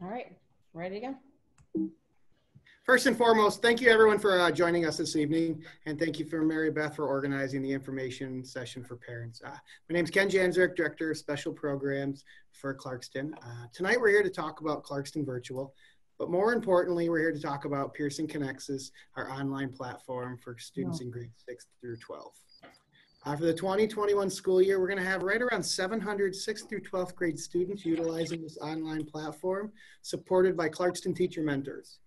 All right, ready to go? First and foremost, thank you everyone for uh, joining us this evening, and thank you for Maribeth for organizing the information session for parents. Uh, my name is Ken Janczarek, Director of Special Programs for Clarkston. Uh, tonight we're here to talk about Clarkston Virtual, but more importantly, we're here to talk about Pearson Connexus, our online platform for students in grades 6 through 12. Uh, for the 2021 school year, we're going to have right around 700 6th through 12th grade students utilizing this online platform, supported by Clarkston Teacher Mentors.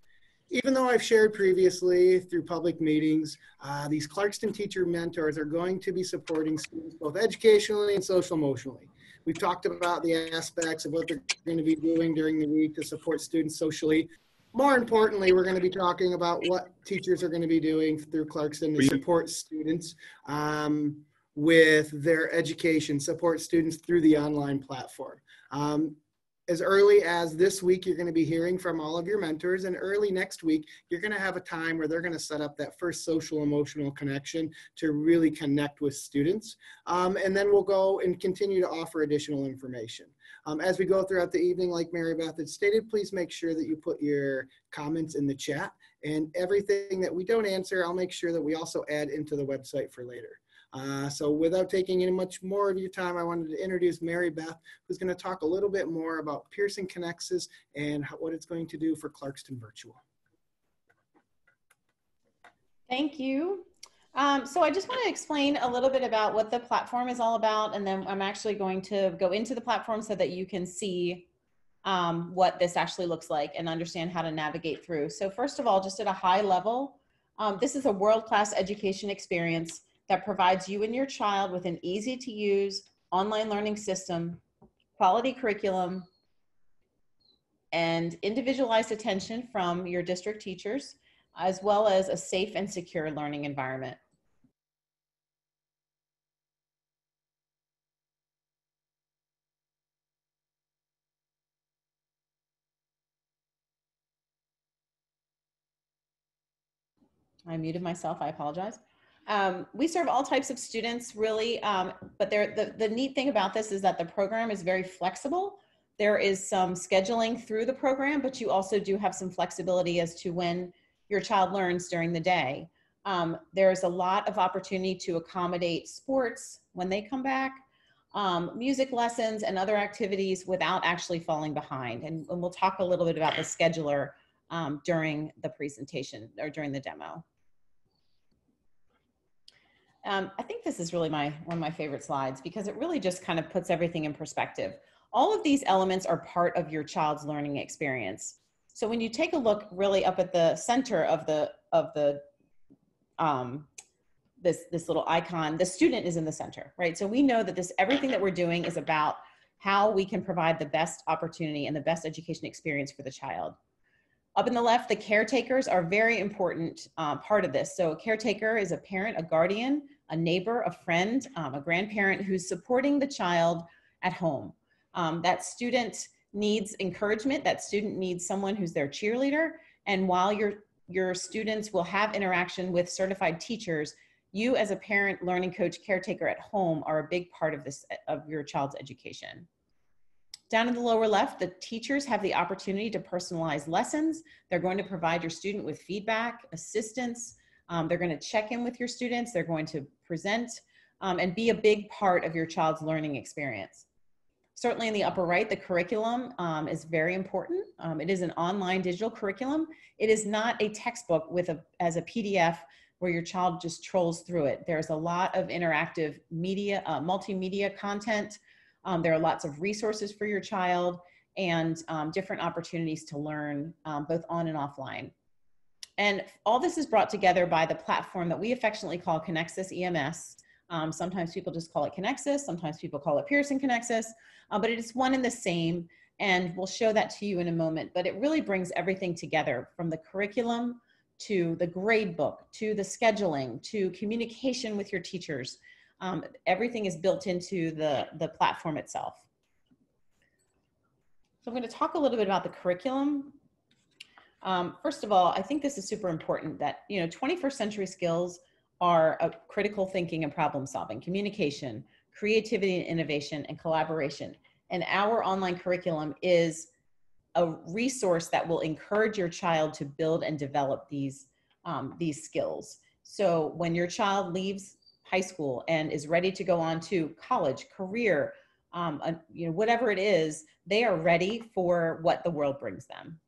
Even though I've shared previously through public meetings, uh, these Clarkston Teacher Mentors are going to be supporting students both educationally and social emotionally. We've talked about the aspects of what they're going to be doing during the week to support students socially. More importantly, we're going to be talking about what teachers are going to be doing through Clarkston to support students um, with their education, support students through the online platform. Um, as early as this week, you're going to be hearing from all of your mentors, and early next week, you're going to have a time where they're going to set up that first social emotional connection to really connect with students. Um, and then we'll go and continue to offer additional information. Um, as we go throughout the evening, like Maribeth had stated, please make sure that you put your comments in the chat, and everything that we don't answer, I'll make sure that we also add into the website for later. Uh, so without taking any much more of your time, I wanted to introduce Maribeth, who's going to talk a little bit more about Pearson Connexus and how, what it's going to do for Clarkston Virtual. Thank you. Um, so I just want to explain a little bit about what the platform is all about, and then I'm actually going to go into the platform so that you can see um, what this actually looks like and understand how to navigate through. So first of all, just at a high level, um, this is a world-class education experience that provides you and your child with an easy to use online learning system, quality curriculum, and individualized attention from your district teachers, as well as a safe and secure learning environment. I muted myself, I apologize. Um, we serve all types of students really, um, but the, the neat thing about this is that the program is very flexible. There is some scheduling through the program, but you also do have some flexibility as to when your child learns during the day. Um, there's a lot of opportunity to accommodate sports when they come back, um, music lessons and other activities without actually falling behind. And, and we'll talk a little bit about the scheduler um, during the presentation or during the demo. Um, I think this is really my one of my favorite slides because it really just kind of puts everything in perspective. All of these elements are part of your child's learning experience. So when you take a look really up at the center of the of the um, this this little icon, the student is in the center, right? So we know that this everything that we're doing is about how we can provide the best opportunity and the best education experience for the child. Up in the left, the caretakers are very important uh, part of this. So a caretaker is a parent, a guardian, a neighbor, a friend, um, a grandparent who's supporting the child at home. Um, that student needs encouragement. That student needs someone who's their cheerleader. And while your, your students will have interaction with certified teachers, you as a parent, learning coach, caretaker at home are a big part of this, of your child's education. Down in the lower left, the teachers have the opportunity to personalize lessons. They're going to provide your student with feedback, assistance. Um, they're going to check in with your students. They're going to present um, and be a big part of your child's learning experience. Certainly in the upper right, the curriculum um, is very important. Um, it is an online digital curriculum. It is not a textbook with a, as a PDF where your child just trolls through it. There's a lot of interactive media, uh, multimedia content, um, there are lots of resources for your child and um, different opportunities to learn um, both on and offline. And all this is brought together by the platform that we affectionately call Connexus EMS. Um, sometimes people just call it Connexus, sometimes people call it Pearson Connexus, uh, but it is one and the same. And we'll show that to you in a moment. But it really brings everything together from the curriculum to the grade book, to the scheduling, to communication with your teachers, um, everything is built into the, the platform itself. So I'm going to talk a little bit about the curriculum. Um, first of all, I think this is super important that, you know, 21st century skills are a critical thinking and problem solving, communication, creativity and innovation, and collaboration. And our online curriculum is a resource that will encourage your child to build and develop these, um, these skills. So when your child leaves high school and is ready to go on to college, career, um, you know, whatever it is, they are ready for what the world brings them.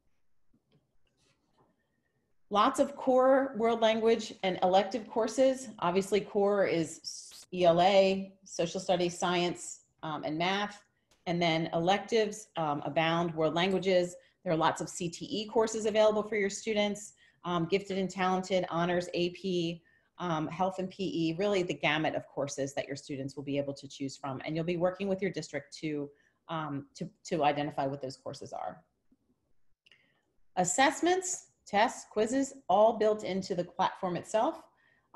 Lots of core world language and elective courses. Obviously, core is ELA, social studies, science, um, and math. And then electives um, abound, world languages. There are lots of CTE courses available for your students, um, gifted and talented, honors, AP, um, health and PE, really the gamut of courses that your students will be able to choose from. And you'll be working with your district to, um, to, to identify what those courses are. Assessments, tests, quizzes, all built into the platform itself.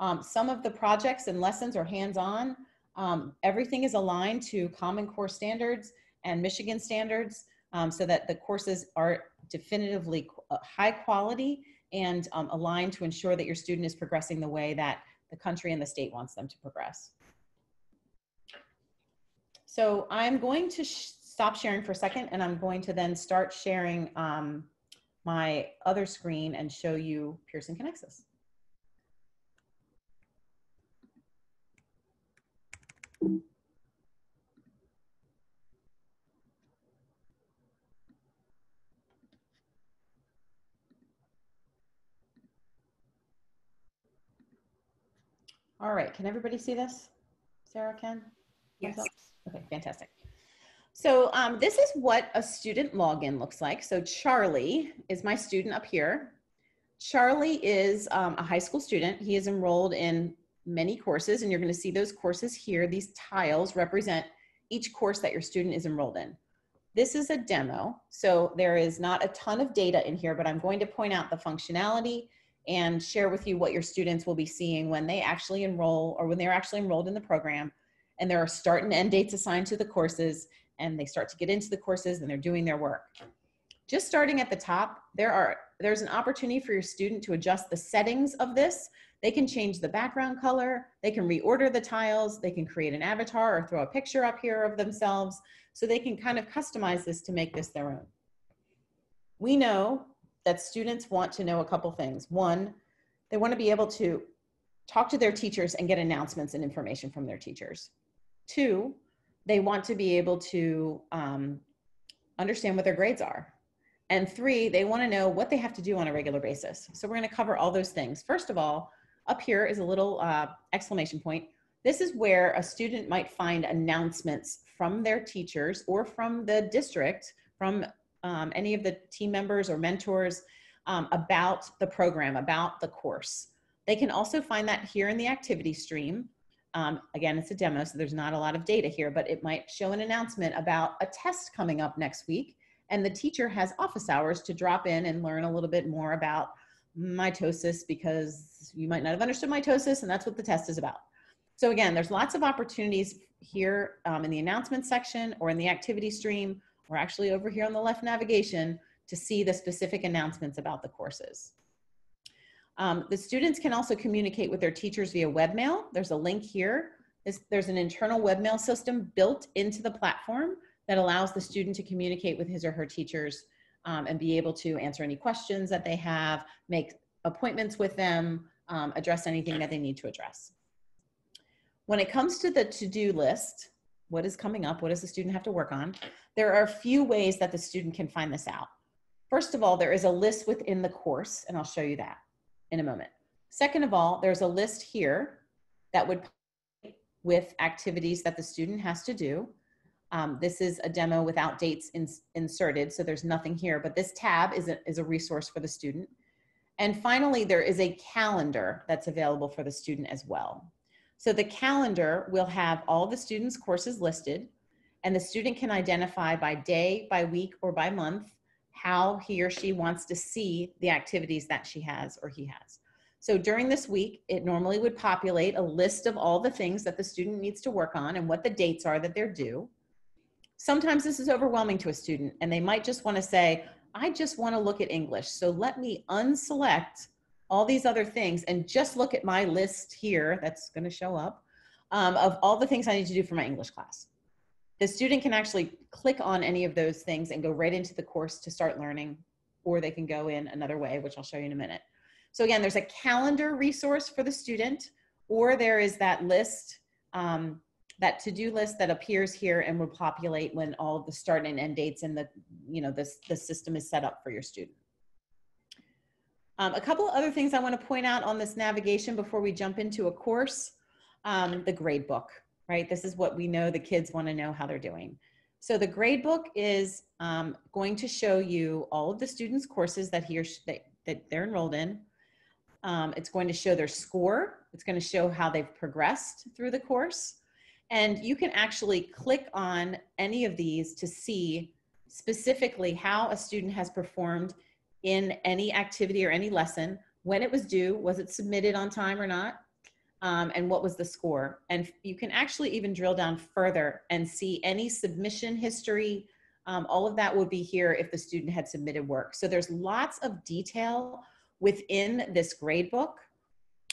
Um, some of the projects and lessons are hands-on. Um, everything is aligned to Common Core standards and Michigan standards um, so that the courses are definitively uh, high quality and um, aligned to ensure that your student is progressing the way that the country and the state wants them to progress. So I'm going to sh stop sharing for a second and I'm going to then start sharing um, my other screen and show you Pearson Connexus. All right, can everybody see this? Sarah, Ken? Yes. Okay, fantastic. So um, this is what a student login looks like. So Charlie is my student up here. Charlie is um, a high school student. He is enrolled in many courses and you're gonna see those courses here. These tiles represent each course that your student is enrolled in. This is a demo, so there is not a ton of data in here, but I'm going to point out the functionality and share with you what your students will be seeing when they actually enroll or when they're actually enrolled in the program. And there are start and end dates assigned to the courses and they start to get into the courses and they're doing their work. Just starting at the top, there are there's an opportunity for your student to adjust the settings of this. They can change the background color, they can reorder the tiles, they can create an avatar or throw a picture up here of themselves. So they can kind of customize this to make this their own. We know that students want to know a couple things. One, they want to be able to talk to their teachers and get announcements and information from their teachers. Two, they want to be able to um, understand what their grades are. And three, they want to know what they have to do on a regular basis. So we're going to cover all those things. First of all, up here is a little uh, exclamation point. This is where a student might find announcements from their teachers or from the district, from um, any of the team members or mentors um, about the program, about the course. They can also find that here in the activity stream. Um, again, it's a demo, so there's not a lot of data here, but it might show an announcement about a test coming up next week. And the teacher has office hours to drop in and learn a little bit more about mitosis because you might not have understood mitosis, and that's what the test is about. So again, there's lots of opportunities here um, in the announcement section or in the activity stream we're actually over here on the left navigation to see the specific announcements about the courses. Um, the students can also communicate with their teachers via webmail. There's a link here. There's, there's an internal webmail system built into the platform that allows the student to communicate with his or her teachers um, and be able to answer any questions that they have, make appointments with them, um, address anything that they need to address. When it comes to the to-do list, what is coming up? What does the student have to work on? There are a few ways that the student can find this out. First of all, there is a list within the course, and I'll show you that in a moment. Second of all, there's a list here that would with activities that the student has to do. Um, this is a demo without dates in, inserted, so there's nothing here, but this tab is a, is a resource for the student. And finally, there is a calendar that's available for the student as well. So the calendar will have all the students' courses listed, and the student can identify by day, by week, or by month how he or she wants to see the activities that she has or he has. So during this week, it normally would populate a list of all the things that the student needs to work on and what the dates are that they're due. Sometimes this is overwhelming to a student and they might just want to say, I just want to look at English. So let me unselect all these other things and just look at my list here that's going to show up um, of all the things I need to do for my English class. The student can actually click on any of those things and go right into the course to start learning, or they can go in another way, which I'll show you in a minute. So again, there's a calendar resource for the student, or there is that list, um, that to-do list that appears here and will populate when all of the start and end dates and the, you know, this, the system is set up for your student. Um, a couple of other things I want to point out on this navigation before we jump into a course, um, the grade book, right? This is what we know the kids want to know how they're doing. So the grade book is um, going to show you all of the students' courses that he or that, that they're enrolled in. Um, it's going to show their score. It's going to show how they've progressed through the course. And you can actually click on any of these to see specifically how a student has performed in any activity or any lesson, when it was due, was it submitted on time or not, um, and what was the score. And you can actually even drill down further and see any submission history. Um, all of that would be here if the student had submitted work. So there's lots of detail within this grade book.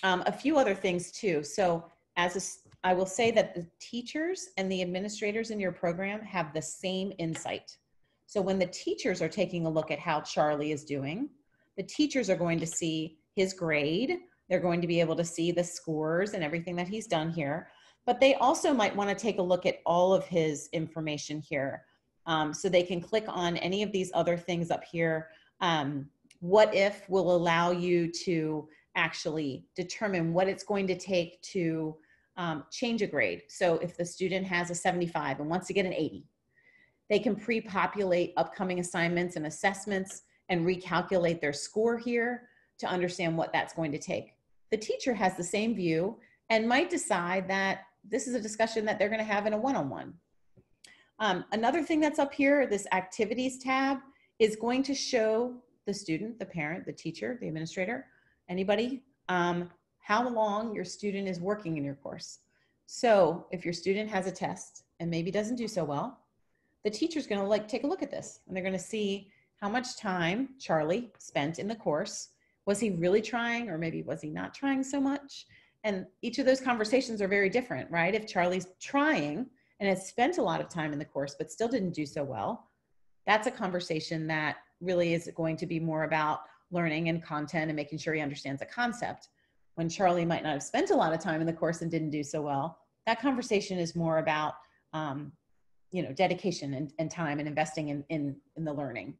Um, a few other things too. So as a, I will say that the teachers and the administrators in your program have the same insight. So when the teachers are taking a look at how Charlie is doing, the teachers are going to see his grade. They're going to be able to see the scores and everything that he's done here. But they also might want to take a look at all of his information here. Um, so they can click on any of these other things up here. Um, what if will allow you to actually determine what it's going to take to um, change a grade. So if the student has a 75 and wants to get an 80, they can pre-populate upcoming assignments and assessments and recalculate their score here to understand what that's going to take. The teacher has the same view and might decide that this is a discussion that they're going to have in a one-on-one. Um, another thing that's up here, this activities tab, is going to show the student, the parent, the teacher, the administrator, anybody, um, how long your student is working in your course. So if your student has a test and maybe doesn't do so well, the teacher's going to like take a look at this and they're going to see how much time Charlie spent in the course. Was he really trying or maybe was he not trying so much? And each of those conversations are very different, right? If Charlie's trying and has spent a lot of time in the course but still didn't do so well, that's a conversation that really is going to be more about learning and content and making sure he understands a concept. When Charlie might not have spent a lot of time in the course and didn't do so well, that conversation is more about um, you know, dedication and, and time and investing in, in, in the learning.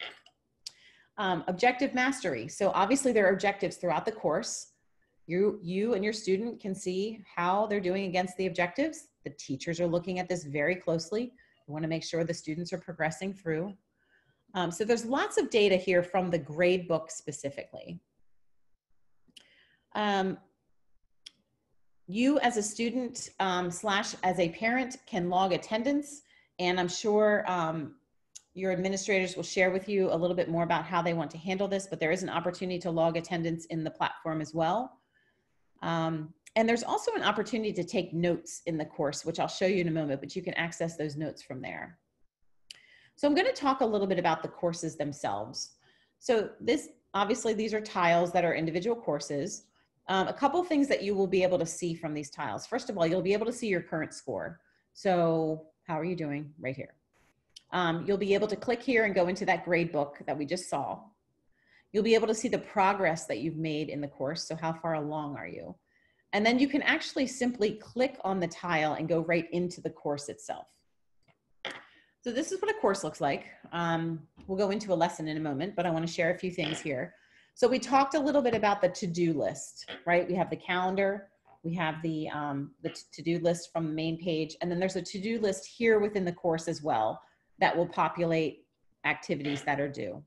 Um, objective mastery. So obviously there are objectives throughout the course. You, you and your student can see how they're doing against the objectives. The teachers are looking at this very closely. We want to make sure the students are progressing through. Um, so there's lots of data here from the grade book specifically. Um, you as a student um, slash as a parent can log attendance and I'm sure um, your administrators will share with you a little bit more about how they want to handle this, but there is an opportunity to log attendance in the platform as well. Um, and there's also an opportunity to take notes in the course, which I'll show you in a moment, but you can access those notes from there. So I'm gonna talk a little bit about the courses themselves. So this, obviously these are tiles that are individual courses. Um, a couple things that you will be able to see from these tiles. First of all, you'll be able to see your current score. So how are you doing right here? Um, you'll be able to click here and go into that grade book that we just saw. You'll be able to see the progress that you've made in the course. So how far along are you? And then you can actually simply click on the tile and go right into the course itself. So this is what a course looks like. Um, we'll go into a lesson in a moment, but I wanna share a few things here. So we talked a little bit about the to-do list, right? We have the calendar, we have the, um, the to-do list from the main page, and then there's a to-do list here within the course as well that will populate activities that are due.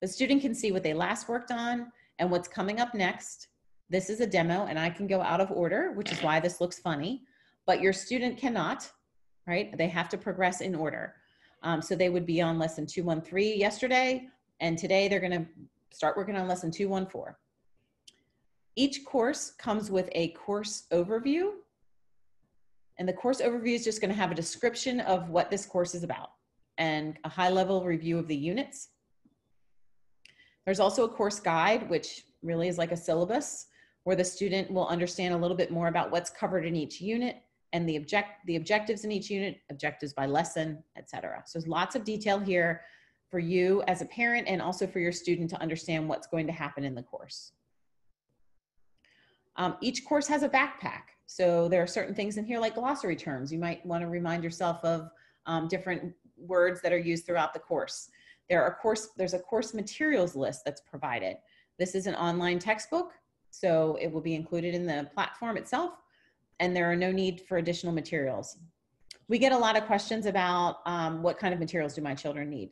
The student can see what they last worked on and what's coming up next. This is a demo and I can go out of order, which is why this looks funny, but your student cannot, right? They have to progress in order. Um, so they would be on lesson 213 yesterday, and today they're gonna start working on lesson 214. Each course comes with a course overview. And the course overview is just going to have a description of what this course is about and a high level review of the units. There's also a course guide, which really is like a syllabus where the student will understand a little bit more about what's covered in each unit and the object the objectives in each unit, objectives by lesson, etc. So there's lots of detail here for you as a parent and also for your student to understand what's going to happen in the course. Um, each course has a backpack. So there are certain things in here like glossary terms. You might want to remind yourself of um, different words that are used throughout the course. There are course, there's a course materials list that's provided. This is an online textbook, so it will be included in the platform itself, and there are no need for additional materials. We get a lot of questions about um, what kind of materials do my children need.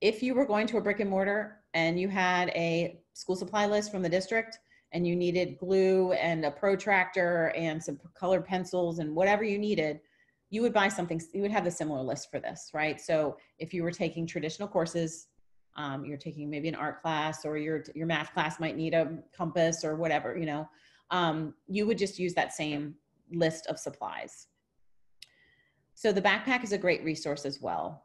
If you were going to a brick and mortar and you had a school supply list from the district and you needed glue and a protractor and some colored pencils and whatever you needed, you would buy something, you would have a similar list for this, right? So if you were taking traditional courses, um, you're taking maybe an art class or your, your math class might need a compass or whatever, you know, um, you would just use that same list of supplies. So the backpack is a great resource as well.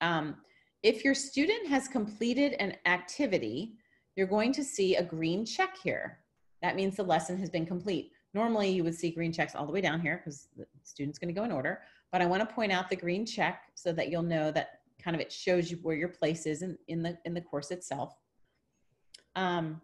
Um, if your student has completed an activity, you're going to see a green check here. That means the lesson has been complete. Normally you would see green checks all the way down here because the student's gonna go in order, but I wanna point out the green check so that you'll know that kind of it shows you where your place is in, in, the, in the course itself. Um,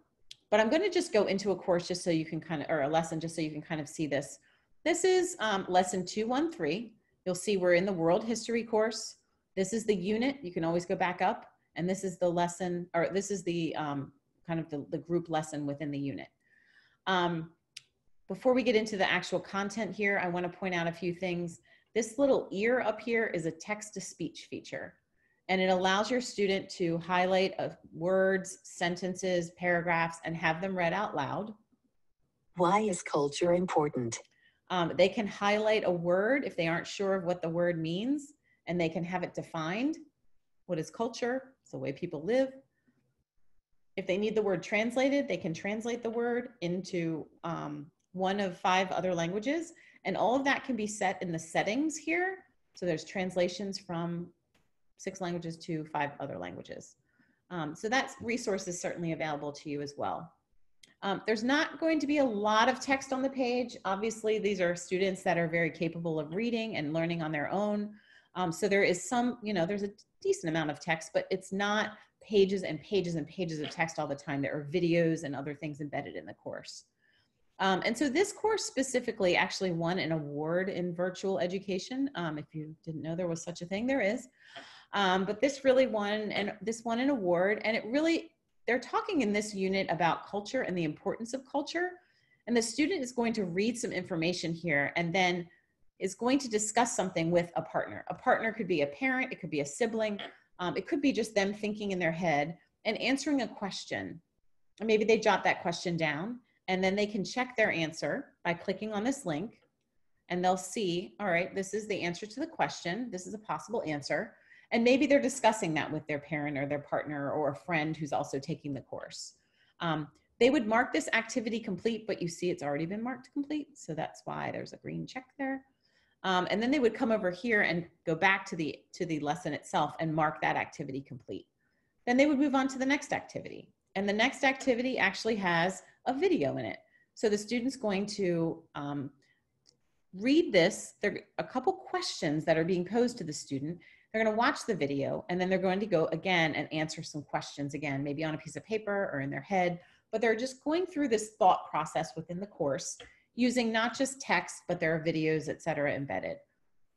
but I'm gonna just go into a course just so you can kind of, or a lesson just so you can kind of see this. This is um, lesson 213. You'll see we're in the world history course. This is the unit, you can always go back up. And this is the lesson, or this is the um, kind of the, the group lesson within the unit. Um, before we get into the actual content here, I want to point out a few things. This little ear up here is a text to speech feature, and it allows your student to highlight words, sentences, paragraphs, and have them read out loud. Why is culture important? Um, they can highlight a word if they aren't sure of what the word means, and they can have it defined. What is culture? It's the way people live. If they need the word translated, they can translate the word into um, one of five other languages. And all of that can be set in the settings here. So there's translations from six languages to five other languages. Um, so that resource is certainly available to you as well. Um, there's not going to be a lot of text on the page. Obviously, these are students that are very capable of reading and learning on their own. Um, so there is some, you know, there's a decent amount of text, but it's not pages and pages and pages of text all the time. There are videos and other things embedded in the course. Um, and so this course specifically actually won an award in virtual education. Um, if you didn't know there was such a thing, there is. Um, but this really won, and this won an award, and it really, they're talking in this unit about culture and the importance of culture. And the student is going to read some information here and then is going to discuss something with a partner. A partner could be a parent, it could be a sibling, um, it could be just them thinking in their head and answering a question. And maybe they jot that question down and then they can check their answer by clicking on this link and they'll see, all right, this is the answer to the question. This is a possible answer. And maybe they're discussing that with their parent or their partner or a friend who's also taking the course. Um, they would mark this activity complete, but you see it's already been marked complete. So that's why there's a green check there. Um, and then they would come over here and go back to the, to the lesson itself and mark that activity complete. Then they would move on to the next activity. And the next activity actually has a video in it. So the student's going to um, read this. There are a couple questions that are being posed to the student. They're going to watch the video and then they're going to go again and answer some questions again, maybe on a piece of paper or in their head. But they're just going through this thought process within the course using not just text, but there are videos, et cetera, embedded.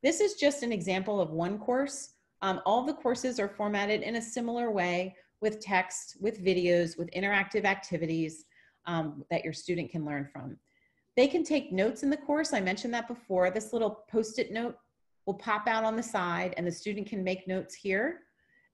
This is just an example of one course. Um, all the courses are formatted in a similar way with text, with videos, with interactive activities um, that your student can learn from. They can take notes in the course. I mentioned that before. This little post-it note will pop out on the side and the student can make notes here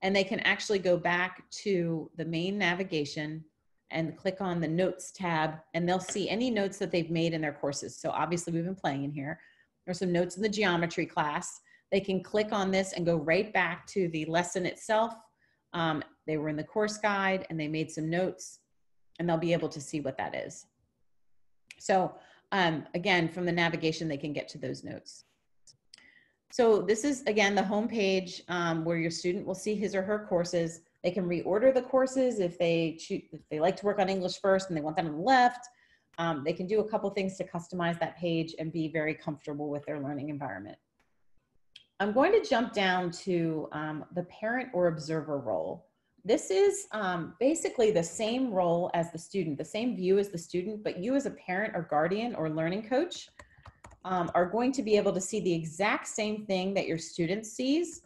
and they can actually go back to the main navigation and click on the notes tab and they'll see any notes that they've made in their courses. So obviously we've been playing in here. There's some notes in the geometry class. They can click on this and go right back to the lesson itself. Um, they were in the course guide and they made some notes and they'll be able to see what that is. So um, again, from the navigation, they can get to those notes. So this is, again, the home page um, where your student will see his or her courses. They can reorder the courses if they choose, if they like to work on English first and they want them on the left. Um, they can do a couple things to customize that page and be very comfortable with their learning environment. I'm going to jump down to um, the parent or observer role. This is um, basically the same role as the student, the same view as the student, but you as a parent or guardian or learning coach um, are going to be able to see the exact same thing that your student sees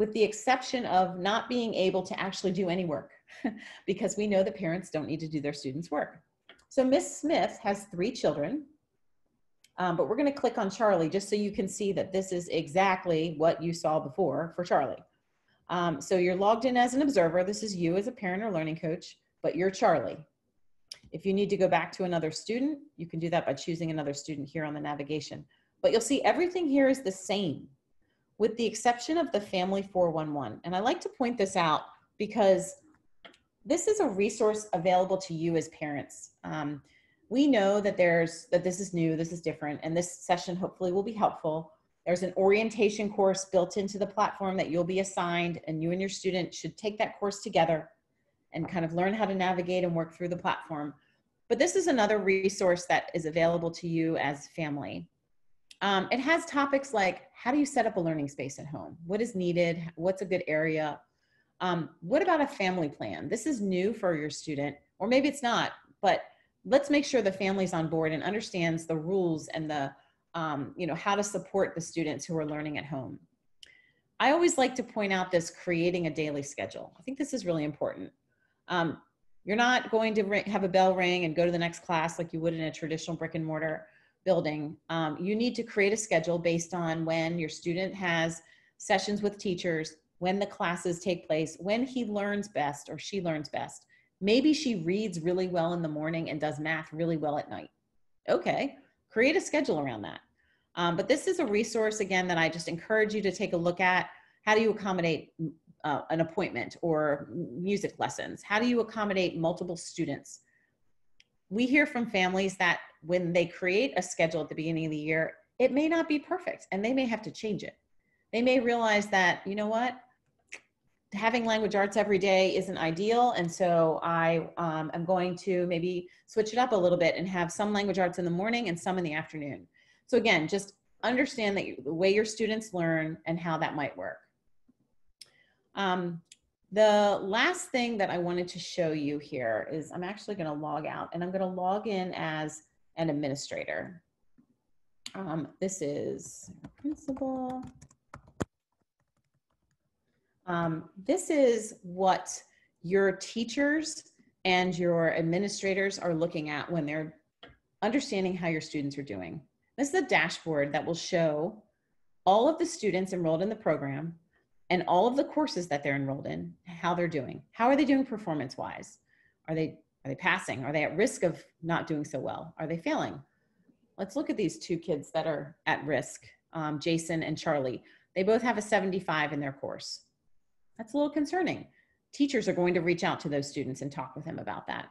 with the exception of not being able to actually do any work because we know that parents don't need to do their students' work. So Miss Smith has three children, um, but we're gonna click on Charlie just so you can see that this is exactly what you saw before for Charlie. Um, so you're logged in as an observer. This is you as a parent or learning coach, but you're Charlie. If you need to go back to another student, you can do that by choosing another student here on the navigation. But you'll see everything here is the same with the exception of the Family 411. And I like to point this out because this is a resource available to you as parents. Um, we know that there's that this is new, this is different, and this session hopefully will be helpful. There's an orientation course built into the platform that you'll be assigned, and you and your student should take that course together and kind of learn how to navigate and work through the platform. But this is another resource that is available to you as family. Um, it has topics like how do you set up a learning space at home? What is needed? What's a good area? Um, what about a family plan? This is new for your student, or maybe it's not, but let's make sure the family's on board and understands the rules and the, um, you know, how to support the students who are learning at home. I always like to point out this creating a daily schedule. I think this is really important. Um, you're not going to have a bell ring and go to the next class like you would in a traditional brick and mortar building, um, you need to create a schedule based on when your student has sessions with teachers, when the classes take place, when he learns best or she learns best. Maybe she reads really well in the morning and does math really well at night. Okay, create a schedule around that. Um, but this is a resource, again, that I just encourage you to take a look at. How do you accommodate uh, an appointment or music lessons? How do you accommodate multiple students? We hear from families that when they create a schedule at the beginning of the year, it may not be perfect and they may have to change it. They may realize that, you know what, having language arts every day isn't ideal. And so I um, am going to maybe switch it up a little bit and have some language arts in the morning and some in the afternoon. So again, just understand that you, the way your students learn and how that might work. Um, the last thing that I wanted to show you here is I'm actually going to log out and I'm going to log in as an administrator. Um, this is principal. Um, this is what your teachers and your administrators are looking at when they're understanding how your students are doing. This is a dashboard that will show all of the students enrolled in the program and all of the courses that they're enrolled in, how they're doing. How are they doing performance wise? Are they are they passing? Are they at risk of not doing so well? Are they failing? Let's look at these two kids that are at risk, um, Jason and Charlie. They both have a 75 in their course. That's a little concerning. Teachers are going to reach out to those students and talk with them about that.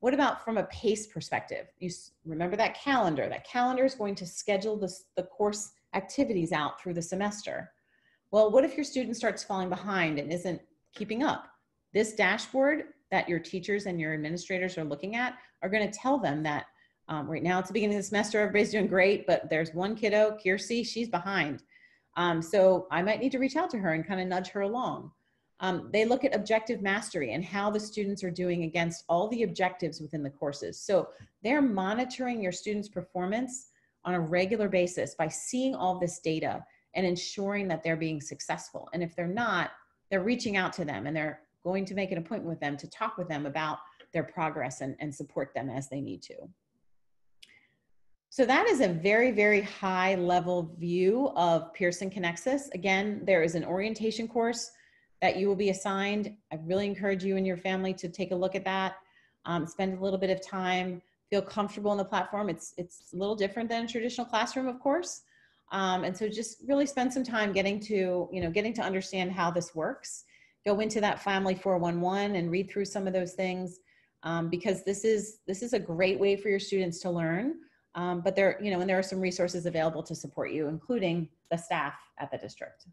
What about from a pace perspective? You remember that calendar. That calendar is going to schedule the, the course activities out through the semester. Well, what if your student starts falling behind and isn't keeping up? This dashboard that your teachers and your administrators are looking at are going to tell them that um, right now it's the beginning of the semester, everybody's doing great, but there's one kiddo, Kiersey, she's behind. Um, so I might need to reach out to her and kind of nudge her along. Um, they look at objective mastery and how the students are doing against all the objectives within the courses. So they're monitoring your students' performance on a regular basis by seeing all this data and ensuring that they're being successful. And if they're not, they're reaching out to them and they're going to make an appointment with them to talk with them about their progress and, and support them as they need to. So that is a very, very high level view of Pearson Connexus. Again, there is an orientation course that you will be assigned. I really encourage you and your family to take a look at that. Um, spend a little bit of time, feel comfortable in the platform. It's, it's a little different than a traditional classroom, of course. Um, and so just really spend some time getting to, you know, getting to understand how this works go into that family 411 and read through some of those things um, because this is this is a great way for your students to learn um, but there you know and there are some resources available to support you including the staff at the district so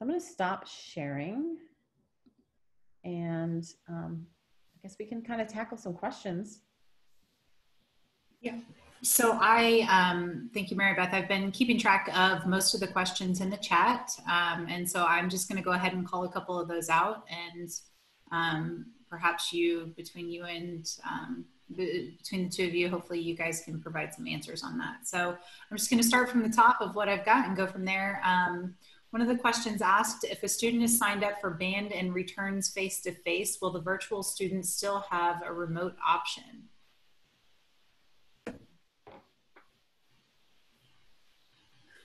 i'm going to stop sharing and um, guess we can kind of tackle some questions. Yeah. So I um, thank you, Maribeth. I've been keeping track of most of the questions in the chat, um, and so I'm just going to go ahead and call a couple of those out, and um, perhaps you, between you and um, between the two of you, hopefully you guys can provide some answers on that. So I'm just going to start from the top of what I've got and go from there. Um, one of the questions asked, if a student is signed up for band and returns face-to-face, -face, will the virtual student still have a remote option?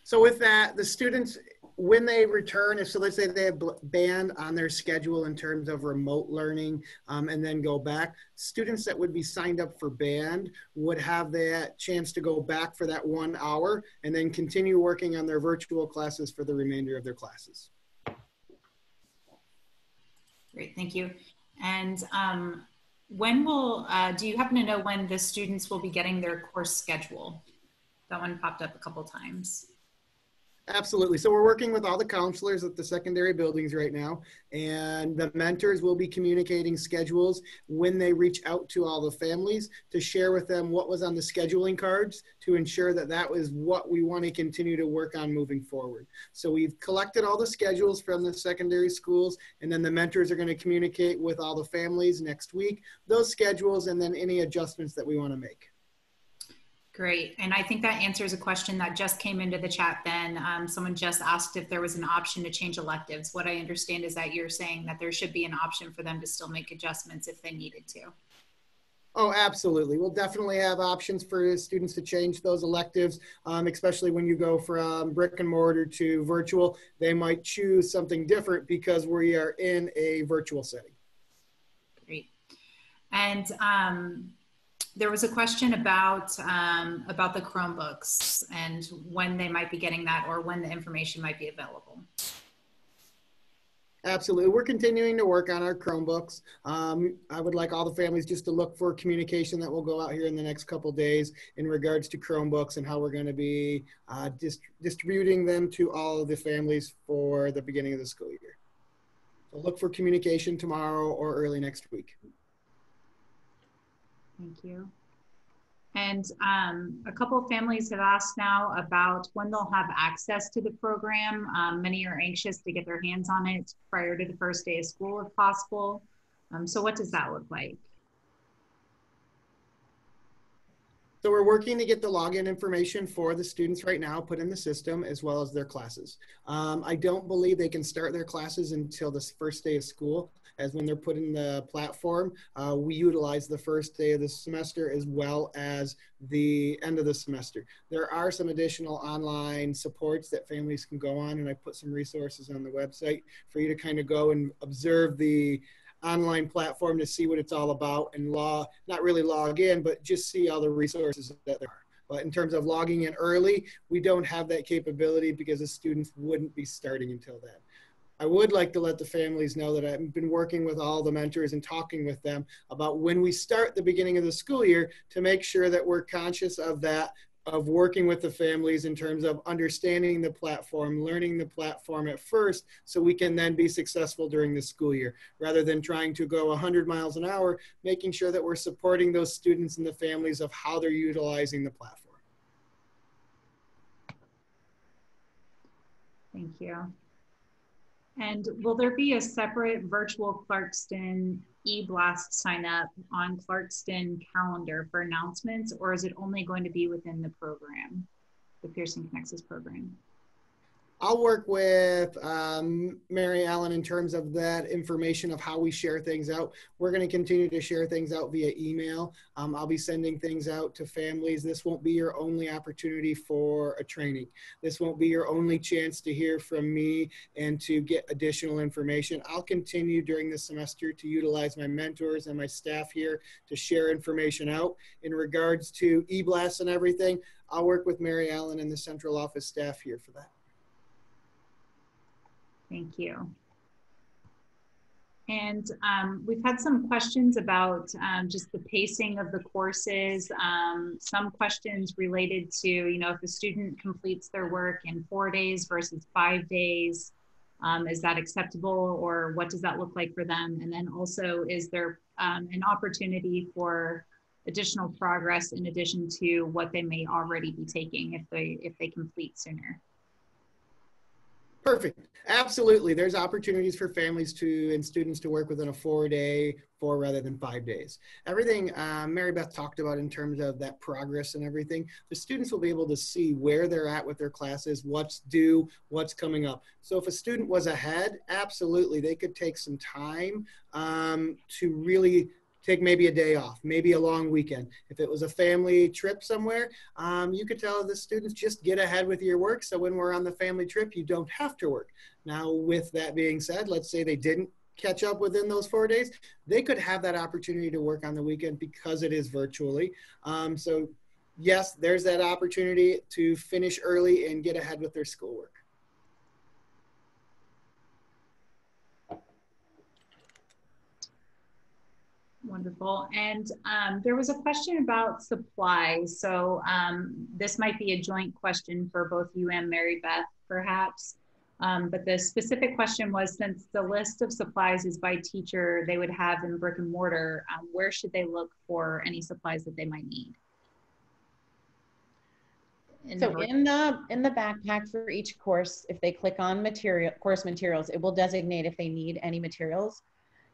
So with that, the students when they return, if so, let's say they have band on their schedule in terms of remote learning um, and then go back, students that would be signed up for band would have that chance to go back for that one hour and then continue working on their virtual classes for the remainder of their classes. Great, thank you. And um, when will, uh, do you happen to know when the students will be getting their course schedule? That one popped up a couple times. Absolutely. So we're working with all the counselors at the secondary buildings right now, and the mentors will be communicating schedules when they reach out to all the families to share with them what was on the scheduling cards to ensure that that was what we want to continue to work on moving forward. So we've collected all the schedules from the secondary schools, and then the mentors are going to communicate with all the families next week, those schedules, and then any adjustments that we want to make. Great. And I think that answers a question that just came into the chat then. Um, someone just asked if there was an option to change electives. What I understand is that you're saying that there should be an option for them to still make adjustments if they needed to. Oh, absolutely. We'll definitely have options for students to change those electives, um, especially when you go from brick and mortar to virtual. They might choose something different because we are in a virtual setting. Great. And um, there was a question about um, about the Chromebooks and when they might be getting that or when the information might be available. Absolutely. We're continuing to work on our Chromebooks. Um, I would like all the families just to look for communication that will go out here in the next couple days in regards to Chromebooks and how we're going to be uh, dist distributing them to all of the families for the beginning of the school year. So look for communication tomorrow or early next week. Thank you. And um, a couple of families have asked now about when they'll have access to the program. Um, many are anxious to get their hands on it prior to the first day of school if possible. Um, so what does that look like? So we're working to get the login information for the students right now put in the system as well as their classes. Um, I don't believe they can start their classes until this first day of school as when they're put in the platform. Uh, we utilize the first day of the semester as well as the end of the semester. There are some additional online supports that families can go on and I put some resources on the website for you to kind of go and observe the online platform to see what it's all about and law, not really log in, but just see all the resources that there are. But in terms of logging in early, we don't have that capability because the students wouldn't be starting until then. I would like to let the families know that I've been working with all the mentors and talking with them about when we start the beginning of the school year to make sure that we're conscious of that of working with the families in terms of understanding the platform, learning the platform at first, so we can then be successful during the school year, rather than trying to go 100 miles an hour, making sure that we're supporting those students and the families of how they're utilizing the platform. Thank you. And will there be a separate virtual Clarkston eBlast sign up on Clarkston calendar for announcements, or is it only going to be within the program, the Pearson Connexus program? I'll work with um, Mary Ellen in terms of that information of how we share things out. We're going to continue to share things out via email. Um, I'll be sending things out to families. This won't be your only opportunity for a training. This won't be your only chance to hear from me and to get additional information. I'll continue during the semester to utilize my mentors and my staff here to share information out. In regards to e-blasts and everything, I'll work with Mary Ellen and the central office staff here for that. Thank you. And um, we've had some questions about um, just the pacing of the courses. Um, some questions related to, you know, if a student completes their work in four days versus five days, Um, is that acceptable or what does that look like for them? And then also, is there um, an opportunity for additional progress in addition to what they may already be taking if they if they complete sooner? Perfect. Absolutely. There's opportunities for families to and students to work within a four day, four rather than five days. Everything um, Maribeth talked about in terms of that progress and everything, the students will be able to see where they're at with their classes, what's due, what's coming up. So if a student was ahead, absolutely, they could take some time um, to really take maybe a day off, maybe a long weekend. If it was a family trip somewhere, um, you could tell the students just get ahead with your work. So when we're on the family trip, you don't have to work. Now, with that being said, let's say they didn't catch up within those four days, they could have that opportunity to work on the weekend because it is virtually. Um, so yes, there's that opportunity to finish early and get ahead with their schoolwork. Wonderful. And um, there was a question about supplies. So um, this might be a joint question for both you and Maribeth, perhaps. Um, but the specific question was since the list of supplies is by teacher they would have in brick and mortar, um, where should they look for any supplies that they might need? In so in the in the backpack for each course, if they click on material course materials, it will designate if they need any materials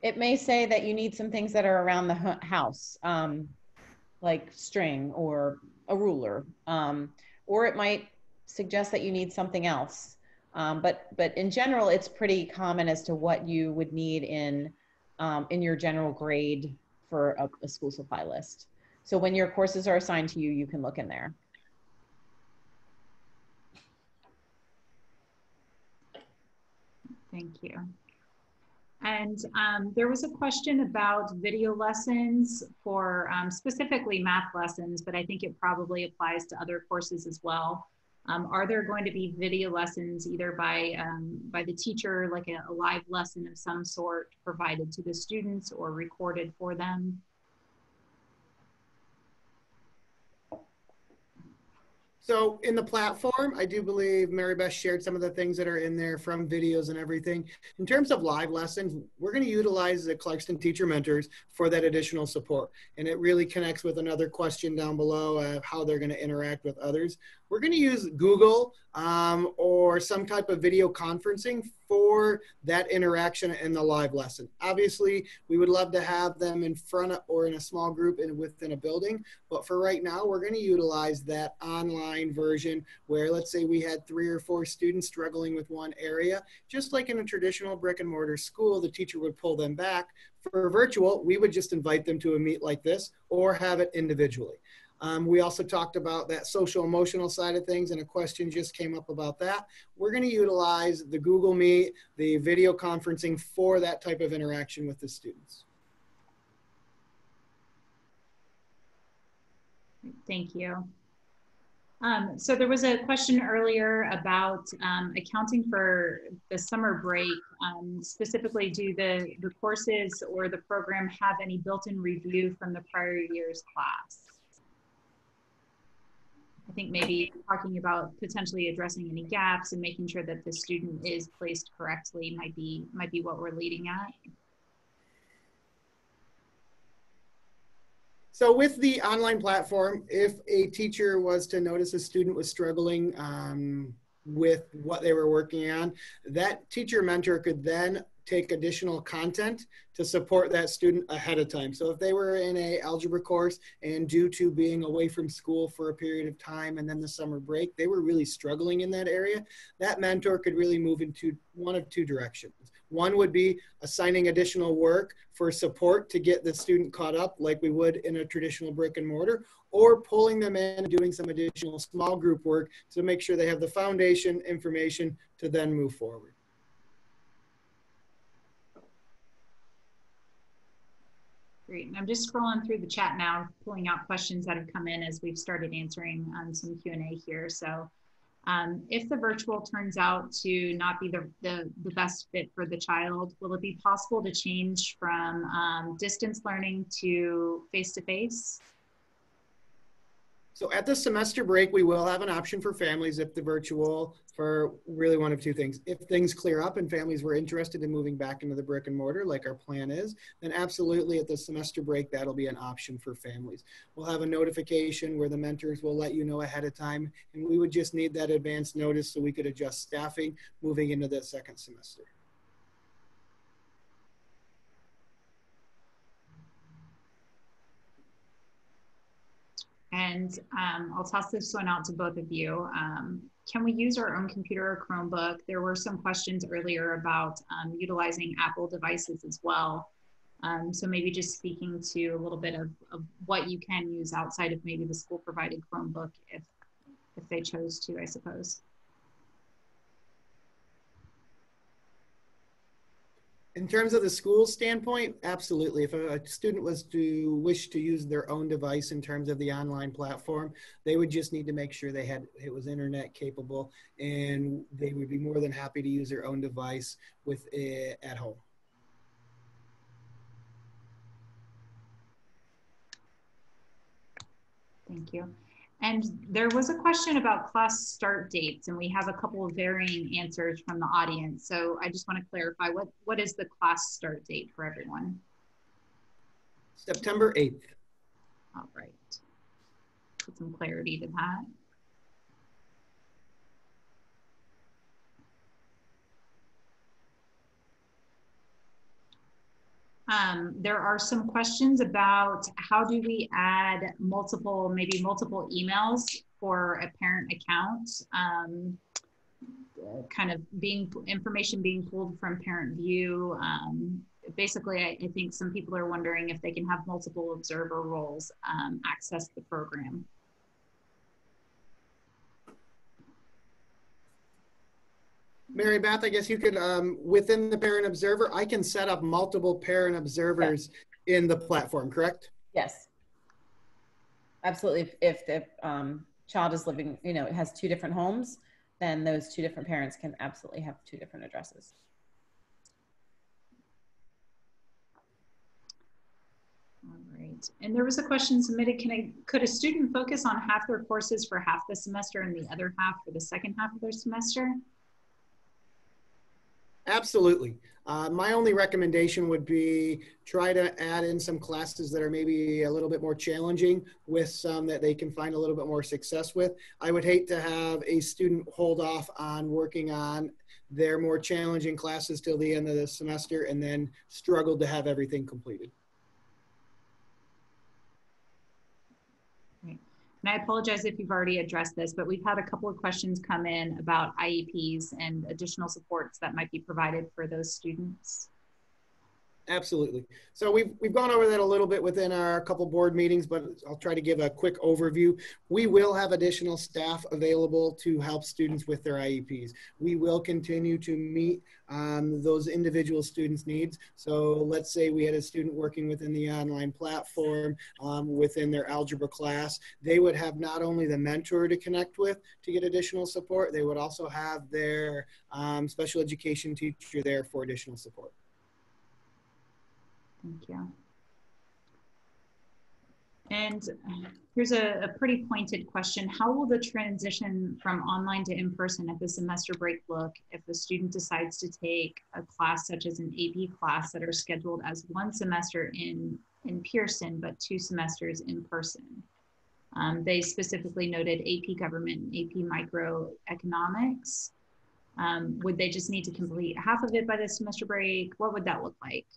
it may say that you need some things that are around the house, um, like string or a ruler, um, or it might suggest that you need something else. Um, but but in general, it's pretty common as to what you would need in um, in your general grade for a, a school supply list. So when your courses are assigned to you, you can look in there. Thank you. And um, there was a question about video lessons for um, specifically math lessons, but I think it probably applies to other courses as well. Um, are there going to be video lessons either by, um, by the teacher, like a, a live lesson of some sort provided to the students or recorded for them? So in the platform, I do believe Maribeth shared some of the things that are in there from videos and everything. In terms of live lessons, we're going to utilize the Clarkston Teacher Mentors for that additional support. And it really connects with another question down below of how they're going to interact with others. We're going to use Google um, or some type of video conferencing for that interaction in the live lesson. Obviously, we would love to have them in front of, or in a small group and within a building, but for right now, we're going to utilize that online version where let's say we had three or four students struggling with one area, just like in a traditional brick and mortar school, the teacher would pull them back. For virtual, we would just invite them to a meet like this or have it individually. Um, we also talked about that social emotional side of things, and a question just came up about that. We're going to utilize the Google Meet, the video conferencing for that type of interaction with the students. Thank you. Um, so there was a question earlier about um, accounting for the summer break. Um, specifically, do the, the courses or the program have any built-in review from the prior year's class? I think maybe talking about potentially addressing any gaps and making sure that the student is placed correctly might be might be what we're leading at. So with the online platform, if a teacher was to notice a student was struggling um, with what they were working on, that teacher mentor could then take additional content to support that student ahead of time. So if they were in a algebra course and due to being away from school for a period of time and then the summer break, they were really struggling in that area, that mentor could really move into one of two directions. One would be assigning additional work for support to get the student caught up like we would in a traditional brick and mortar, or pulling them in and doing some additional small group work to make sure they have the foundation information to then move forward. Great. And I'm just scrolling through the chat now, pulling out questions that have come in as we've started answering um, some Q&A here. So um, if the virtual turns out to not be the, the, the, best fit for the child, will it be possible to change from um, distance learning to face-to-face? -face? So at the semester break, we will have an option for families if the virtual for really one of two things. If things clear up and families were interested in moving back into the brick and mortar like our plan is, then absolutely at the semester break, that'll be an option for families. We'll have a notification where the mentors will let you know ahead of time and we would just need that advance notice so we could adjust staffing moving into the second semester. And um, I'll toss this one out to both of you. Um, can we use our own computer or Chromebook? There were some questions earlier about um, utilizing Apple devices as well. Um, so maybe just speaking to a little bit of, of what you can use outside of maybe the school provided Chromebook if, if they chose to, I suppose. In terms of the school standpoint, absolutely. If a student was to wish to use their own device in terms of the online platform, they would just need to make sure they had it was internet capable, and they would be more than happy to use their own device with it at home. Thank you. And there was a question about class start dates, and we have a couple of varying answers from the audience. So I just want to clarify what, what is the class start date for everyone? September 8th. All right. Put some clarity to that. Um, there are some questions about how do we add multiple, maybe multiple emails for a parent account, um, kind of being information being pulled from parent view. Um, basically, I, I, think some people are wondering if they can have multiple observer roles um, access the program. Maribeth, I guess you could, um, within the parent observer, I can set up multiple parent observers yeah. in the platform, correct? Yes. Absolutely. If, if the um, child is living, you know, it has two different homes, then those two different parents can absolutely have two different addresses. All right. And there was a question submitted, can I, could a student focus on half their courses for half the semester and the other half for the second half of their semester? Absolutely. Uh, my only recommendation would be try to add in some classes that are maybe a little bit more challenging with some that they can find a little bit more success with. I would hate to have a student hold off on working on their more challenging classes till the end of the semester and then struggle to have everything completed. And I apologize if you've already addressed this, but we've had a couple of questions come in about IEPs and additional supports that might be provided for those students. Absolutely. So we've, we've gone over that a little bit within our couple board meetings, but I'll try to give a quick overview. We will have additional staff available to help students with their IEPs. We will continue to meet um, those individual students' needs. So let's say we had a student working within the online platform um, within their algebra class. They would have not only the mentor to connect with to get additional support, they would also have their um, special education teacher there for additional support. Thank you. And here's a, a, pretty pointed question. How will the transition from online to in-person at the semester break look if a student decides to take a class such as an AP class that are scheduled as one semester in, in Pearson, but two semesters in person? Um, they specifically noted AP government and AP microeconomics. Um, would they just need to complete half of it by the semester break? What would that look like?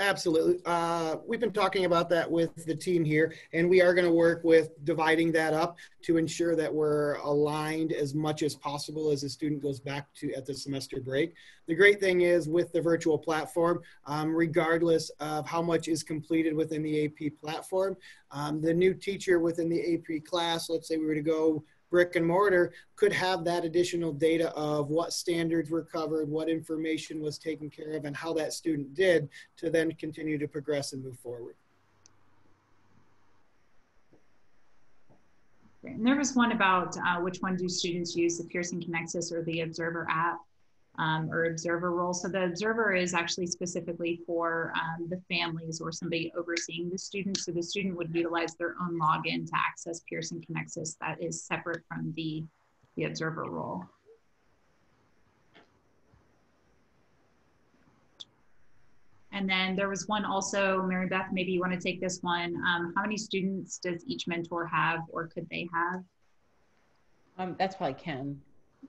Absolutely. Uh, we've been talking about that with the team here, and we are going to work with dividing that up to ensure that we're aligned as much as possible as the student goes back to at the semester break. The great thing is with the virtual platform, um, regardless of how much is completed within the AP platform, um, the new teacher within the AP class, let's say we were to go brick and mortar could have that additional data of what standards were covered, what information was taken care of, and how that student did to then continue to progress and move forward. And there was one about uh, which one do students use, the Pearson Connexus or the Observer app. Um, or observer role. So the observer is actually specifically for um, the families or somebody overseeing the student. So the student would utilize their own login to access Pearson Connexus that is separate from the, the observer role. And then there was one also, Maribeth, maybe you want to take this one. Um, how many students does each mentor have or could they have? Um, that's probably Ken.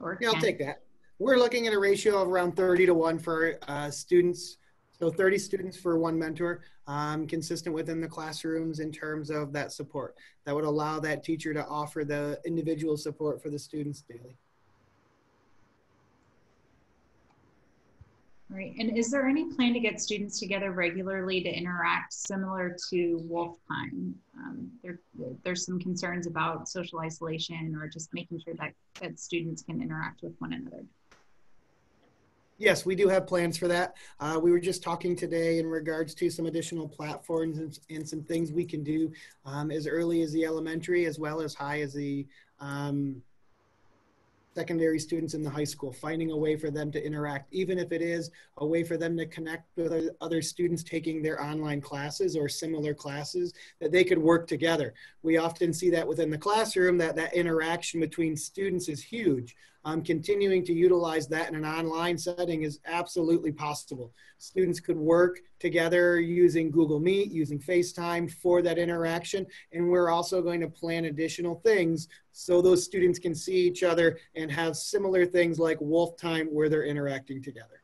Or Yeah, I'll take that. We're looking at a ratio of around 30 to 1 for uh, students. So 30 students for one mentor, um, consistent within the classrooms in terms of that support. That would allow that teacher to offer the individual support for the students daily. Right. And is there any plan to get students together regularly to interact similar to Wolf Time? Um, there, there's some concerns about social isolation or just making sure that, that students can interact with one another. Yes, we do have plans for that. Uh, we were just talking today in regards to some additional platforms and, and some things we can do um, as early as the elementary as well as high as the um, secondary students in the high school, finding a way for them to interact, even if it is a way for them to connect with other- students taking their online classes or similar classes, that they could work together. We often see that within the classroom, that that interaction between students is huge. Um, continuing to utilize that in an online setting is absolutely possible. Students could work together using Google Meet, using FaceTime for that interaction. And we're also going to plan additional things so those students can see each other and have similar things like Wolf Time where they're interacting together.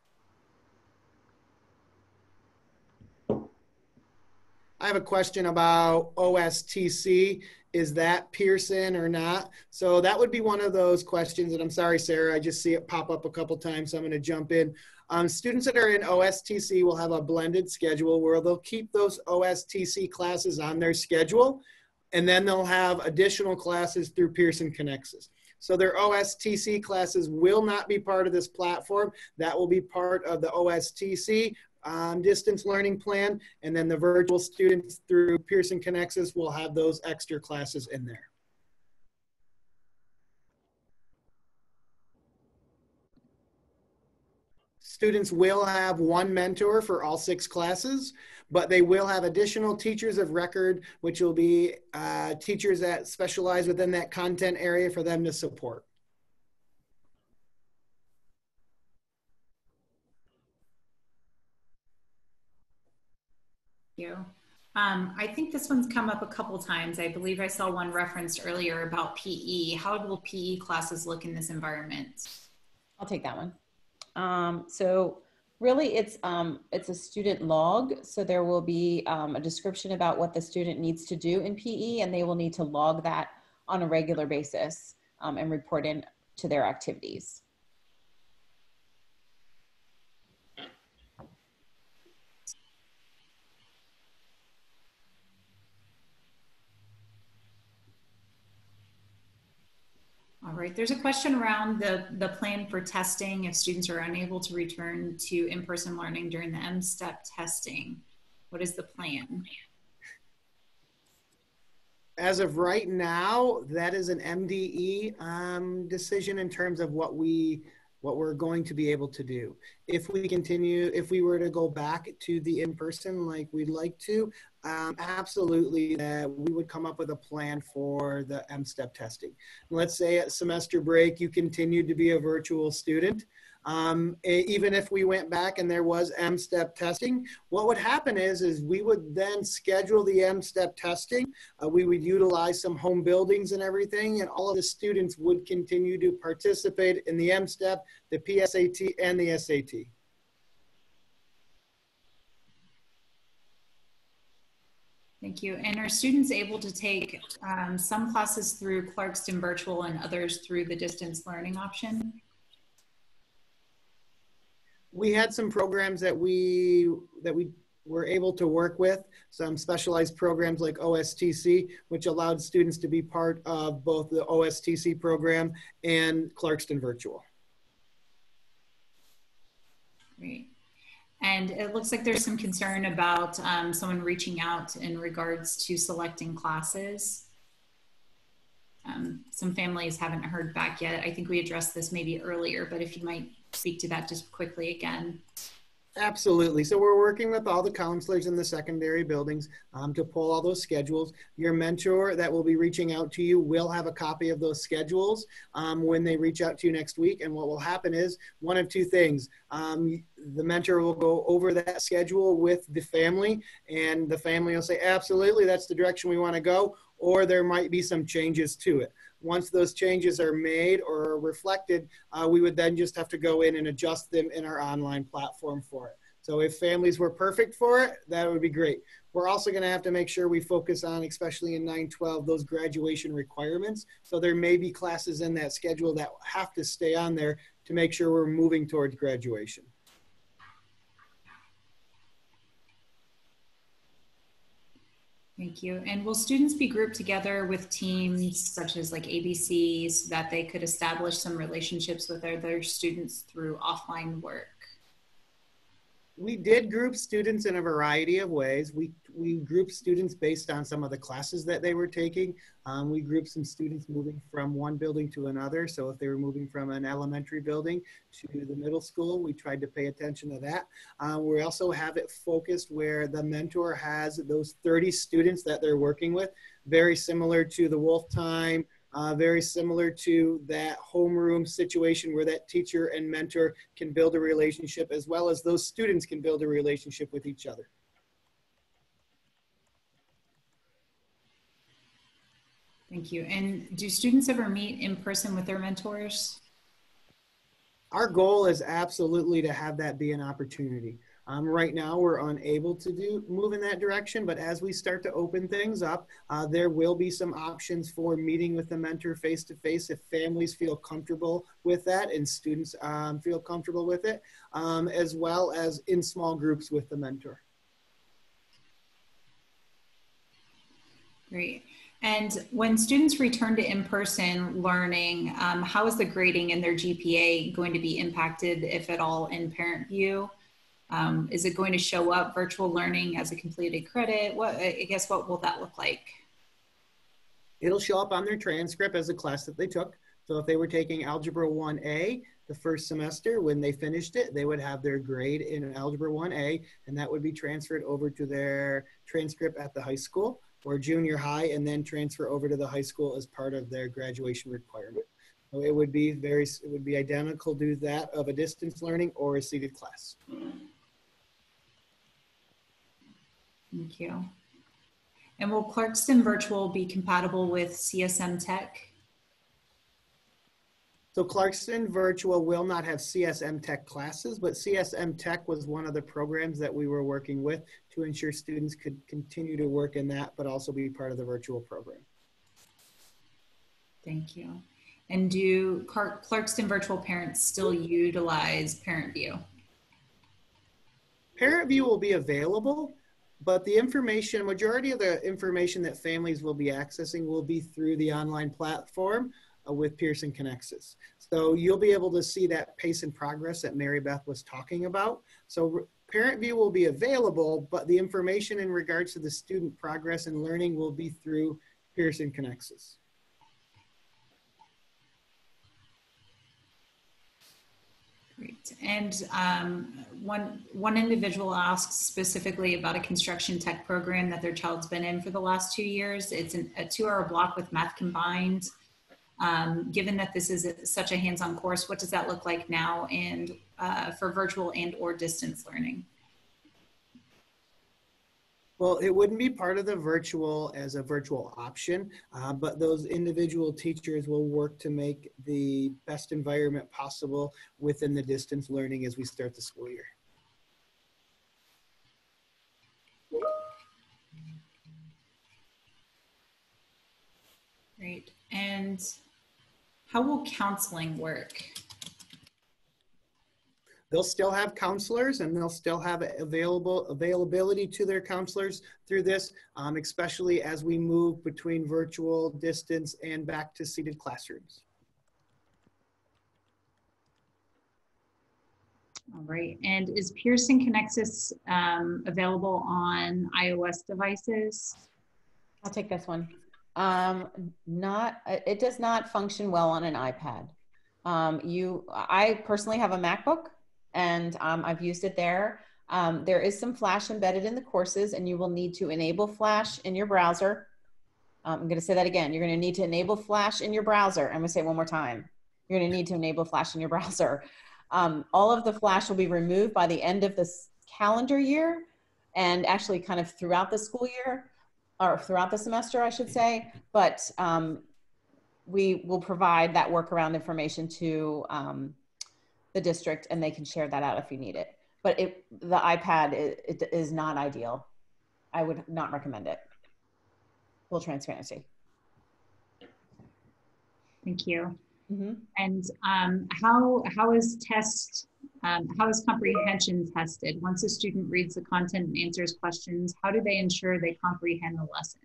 I have a question about OSTC. Is that Pearson or not? So that would be one of those questions. And I'm sorry, Sarah, I just see it pop up a couple times. So I'm going to jump in. Um, students that are in OSTC will have a blended schedule where they'll keep those OSTC classes on their schedule. And then they'll have additional classes through Pearson Connexus. So their OSTC classes will not be part of this platform. That will be part of the OSTC um, distance learning plan. And then the virtual students through Pearson Connexus will have those extra classes in there. Students will have one mentor for all six classes, but they will have additional teachers of record, which will be uh, teachers that specialize within that content area for them to support. You. Um, I think this one's come up a couple times. I believe I saw one referenced earlier about PE. How will PE classes look in this environment? I'll take that one. Um, so really it's, um, it's a student log. So there will be um, a description about what the student needs to do in PE and they will need to log that on a regular basis um, and report in to their activities. Right, there's a question around the, the plan for testing if students are unable to return to in-person learning during the M-STEP testing. What is the plan? As of right now, that is an MDE um, decision in terms of what we what we're going to be able to do. If we continue, if we were to go back to the in-person like we'd like to, um, absolutely that we would come up with a plan for the M-STEP testing. Let's say at semester break, you continued to be a virtual student. Um, even if we went back and there was M-STEP testing, what would happen is, is we would then schedule the M-STEP testing. Uh, we would utilize some home buildings and everything, and all of the students would continue to participate in the M-STEP, the PSAT, and the SAT. Thank you. And are students able to take um, some classes through Clarkston Virtual and others through the distance learning option? we had some programs that we that we were able to work with some specialized programs like OSTC, which allowed students to be part of both the OSTC program and Clarkston Virtual. Great. And it looks like there's some concern about um, someone reaching out in regards to selecting classes. um, some families haven't heard back yet. I think we addressed this maybe earlier, but if you might speak to that just quickly again. Absolutely. So we're working with all the counselors in the secondary buildings um, to pull all those schedules. Your mentor that will be reaching out to you will have a copy of those schedules um, when they reach out to you next week. And what will happen is one of two things. Um, the mentor will go over that schedule with the family, and the family will say, absolutely, that's the direction we want to go, or there might be some changes to it. Once those changes are made or reflected, uh, we would then just have to go in and adjust them in our online platform for it. So if families were perfect for it, that would be great. We're also going to have to make sure we focus on, especially in 912, those graduation requirements. So there may be classes in that schedule that have to stay on there to make sure we're moving towards graduation. Thank you. And will students be grouped together with teams such as like ABC so that they could establish some relationships with other students through offline work? We did group students in a variety of ways. We, we grouped students based on some of the classes that they were taking. Um, we grouped some students moving from one building to another. So if they were moving from an elementary building to the middle school, we tried to pay attention to that. Uh, we also have it focused where the mentor has those 30 students that they're working with, very similar to the Wolf Time uh, very similar to that homeroom situation where that teacher and mentor can build a relationship as well as those students can build a relationship with each other. Thank you. And do students ever meet in person with their mentors? Our goal is absolutely to have that be an opportunity. Um, right now, we're unable to do move in that direction, but as we start to open things up, uh, there will be some options for meeting with the mentor face to face if families feel comfortable with that and students um, feel comfortable with it, um, as well as in small groups with the mentor. Great. And when students return to in-person learning, um, how is the grading and their GPA going to be impacted, if at all, in parent view? Um, is it going to show up virtual learning as a completed credit? What I guess what will that look like? It'll show up on their transcript as a class that they took. So if they were taking Algebra 1A the first semester, when they finished it, they would have their grade in Algebra 1A, and that would be transferred over to their transcript at the high school or junior high, and then transfer over to the high school as part of their graduation requirement. So it would be very, it would be identical to that of a distance learning or a seated class. Thank you. And will Clarkston Virtual be compatible with CSM Tech? So Clarkston Virtual will not have CSM Tech classes, but CSM Tech was one of the programs that we were working with to ensure students could continue to work in that, but also be part of the virtual program. Thank you. And do Clarkston Virtual parents still utilize Parent View? Parent View will be available, but the information, majority of the information that families will be accessing will be through the online platform uh, with Pearson Connexus. So you'll be able to see that pace and progress that Maribeth was talking about. So Parent View will be available, but the information in regards to the student progress and learning will be through Pearson Connexus. Great. And um, one one individual asks specifically about a construction tech program that their child's been in for the last two years. It's an, a two-hour block with math combined. Um, given that this is a, such a hands-on course, what does that look like now and uh, for virtual and or distance learning? Well, it wouldn't be part of the virtual as a virtual option, uh, but those individual teachers will work to make the best environment possible within the distance learning as we start the school year. Great. And how will counseling work? They'll still have counselors and they'll still have available availability to their counselors through this, um, especially as we move between virtual, distance, and back to seated classrooms. All right, and is Pearson Connexus um, available on iOS devices? I'll take this one. Um, not, it does not function well on an iPad. Um, you, I personally have a MacBook and um, I've used it there. Um, there is some Flash embedded in the courses and you will need to enable Flash in your browser. Um, I'm going to say that again. You're going to need to enable Flash in your browser. I'm to say it one more time. You're to need to enable Flash in your browser. Um, all of the Flash will be removed by the end of this calendar year and actually kind of throughout the school year or throughout the semester, I should say. But um, we will provide that workaround information to the district and they can share that out if you need it. But it, the iPad it, it is not ideal. I would not recommend it. Full transparency. Thank you. Mm-hmm. And um, how how is test um, how is comprehension tested? Once a student reads the content and answers questions, how do they ensure they comprehend the lesson?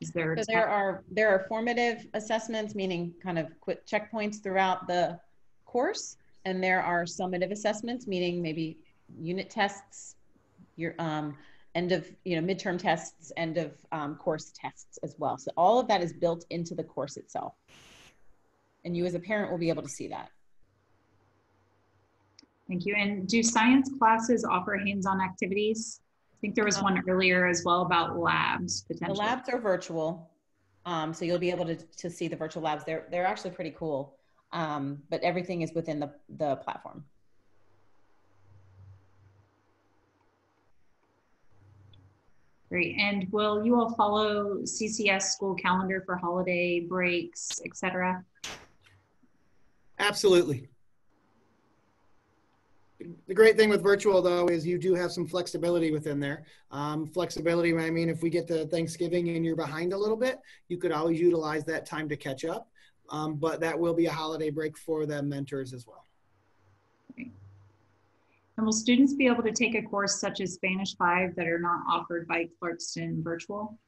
Is there so there are there are formative assessments, meaning kind of quick checkpoints throughout the course, and there are summative assessments, meaning maybe unit tests, your um, end of you know midterm tests, end of um, course tests as well. So all of that is built into the course itself and you as a parent will be able to see that. Thank you. And do science classes offer hands-on activities? I think there was one earlier as well about labs potentially. The labs are virtual. Um, so you'll be able to, to see the virtual labs. They're, they're actually pretty cool. Um, but everything is within the, the platform. Great. And will you all follow CCS school calendar for holiday breaks, etc.? Absolutely. The great thing with virtual though is you do have some flexibility within there. Um, flexibility, I mean, if we get to Thanksgiving and you're behind a little bit, you could always utilize that time to catch up. Um, but that will be a holiday break for the mentors as well. And will students be able to take a course such as Spanish 5 that are not offered by Clarkston Virtual?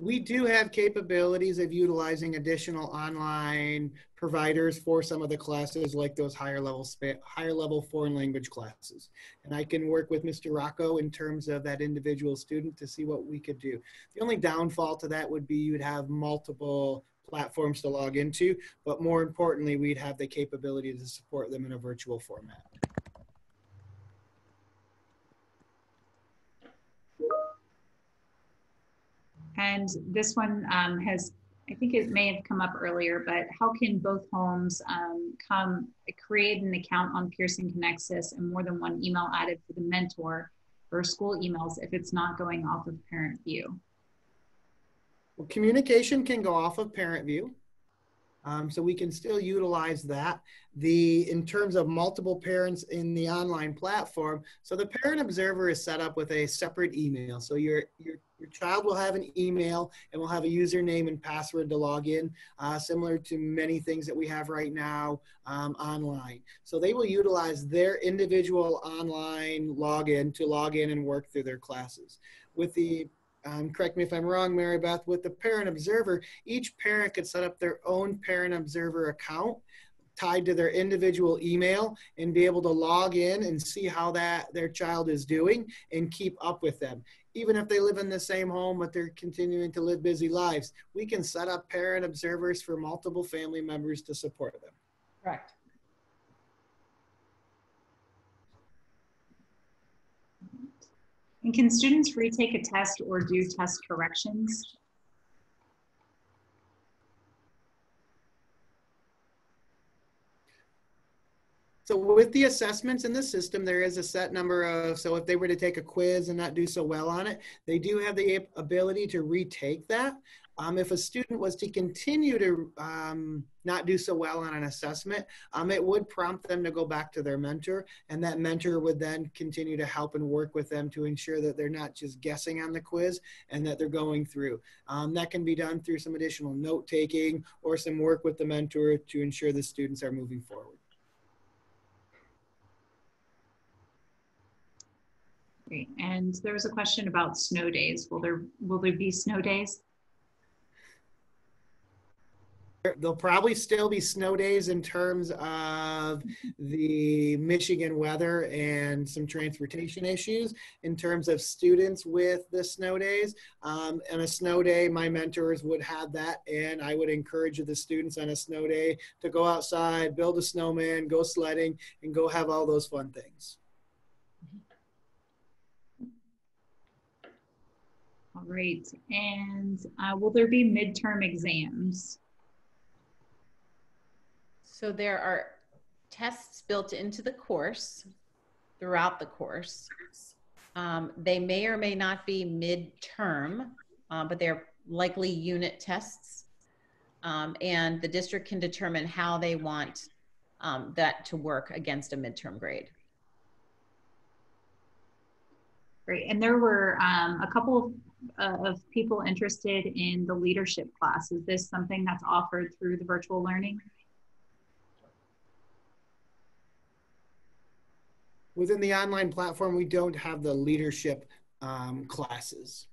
we do have capabilities of utilizing additional online providers for some of the classes like those higher level higher level foreign language classes and i can work with mr rocco in terms of that individual student to see what we could do the only downfall to that would be you'd have multiple platforms to log into but more importantly we'd have the capability to support them in a virtual format And this one um, has, I think it may have come up earlier, but how can both homes um, come create an account on Pearson Connexus and more than one email added for the mentor for school emails if it's not going off of parent view? Well, communication can go off of parent view. Um, so we can still utilize that. The in terms of multiple parents in the online platform, so the parent observer is set up with a separate email. So your your your child will have an email and will have a username and password to log in, uh, similar to many things that we have right now um, online. So they will utilize their individual online login to log in and work through their classes. With the um, correct me if I'm wrong, Maribeth, with the parent observer, each parent could set up their own parent observer account tied to their individual email and be able to log in and see how that their child is doing and keep up with them. Even if they live in the same home but they're continuing to live busy lives we can set up parent observers for multiple family members to support them. Correct And can students retake a test or do test corrections? So with the assessments in the system, there is a set number of, so if they were to take a quiz and not do so well on it, they do have the ability to retake that. Um, if a student was to continue to um, not do so well on an assessment, um, it would prompt them to go back to their mentor, and that mentor would then continue to help and work with them to ensure that they're not just guessing on the quiz and that they're going through. Um, that can be done through some additional note taking or some work with the mentor to ensure the students are moving forward. Great. And there was a question about snow days. Will there will there be snow days? There'll probably still be snow days in terms of the Michigan weather and some transportation issues in terms of students with the snow days. Um, and a snow day, my mentors would have that, and I would encourage the students on a snow day to go outside, build a snowman, go sledding, and go have all those fun things. All right. And uh, will there be midterm exams? So there are tests built into the course throughout the course. Um, they may or may not be midterm, uh, but they're likely unit tests. Um, and the district can determine how they want um, that to work against a midterm grade. Great. And there were um, a couple of, uh, of people interested in the leadership class. Is this something that's offered through the virtual learning? Within the online platform, we don't have the leadership um, classes.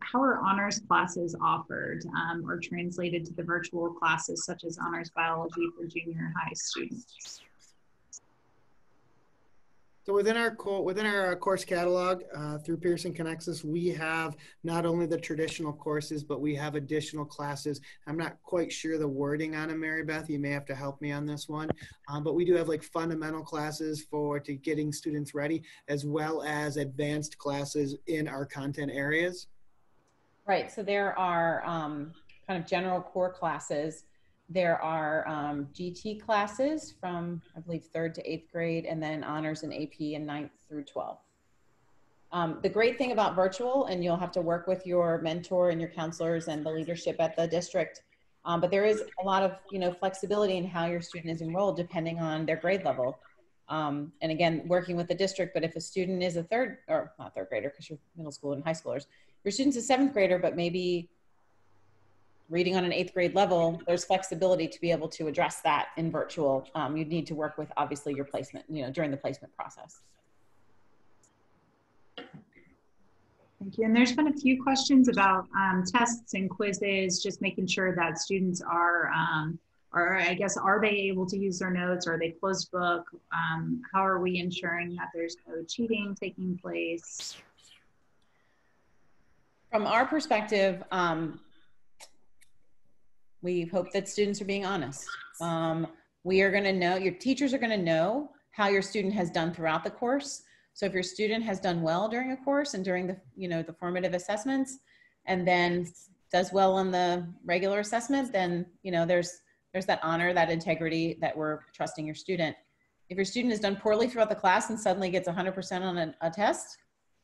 how are honors classes offered um, or translated to the virtual classes such as honors biology for junior high students? So within our within our uh, course catalog uh, through Pearson Connexus, we have not only the traditional courses, but we have additional classes. I'm not quite sure the wording on them, Maribeth. You may have to help me on this one. Um, but we do have like fundamental classes for to getting students ready, as well as advanced classes in our content areas. Right. So there are um, kind of general core classes. There are um, GT classes from, I believe, third to eighth grade, and then honors and AP in ninth through 12th. Um, the great thing about virtual, and you'll have to work with your mentor and your counselors and the leadership at the district, um, but there is a lot of you know flexibility in how your student is enrolled depending on their grade level. Um, and again, working with the district, but if a student is a third or not third grader because you're middle school and high schoolers, your student's a seventh grader, but maybe reading on an eighth grade level, there's flexibility to be able to address that in virtual. Um, you need to work with obviously your placement, you know, during the placement process. Thank you. And there's been a few questions about um, tests and quizzes, just making sure that students are, um, or I guess, are they able to use their notes? Are they closed book? Um, how are we ensuring that there's no cheating taking place? From our perspective, um, we hope that students are being honest. Um, we are going to know, your teachers are going to know how your student has done throughout the course. So if your student has done well during a course and during the, you know, the formative assessments and then does well on the regular assessment, then, you know, there's, there's that honor, that integrity that we're trusting your student. If your student has done poorly throughout the class and suddenly gets 100% on a, a test,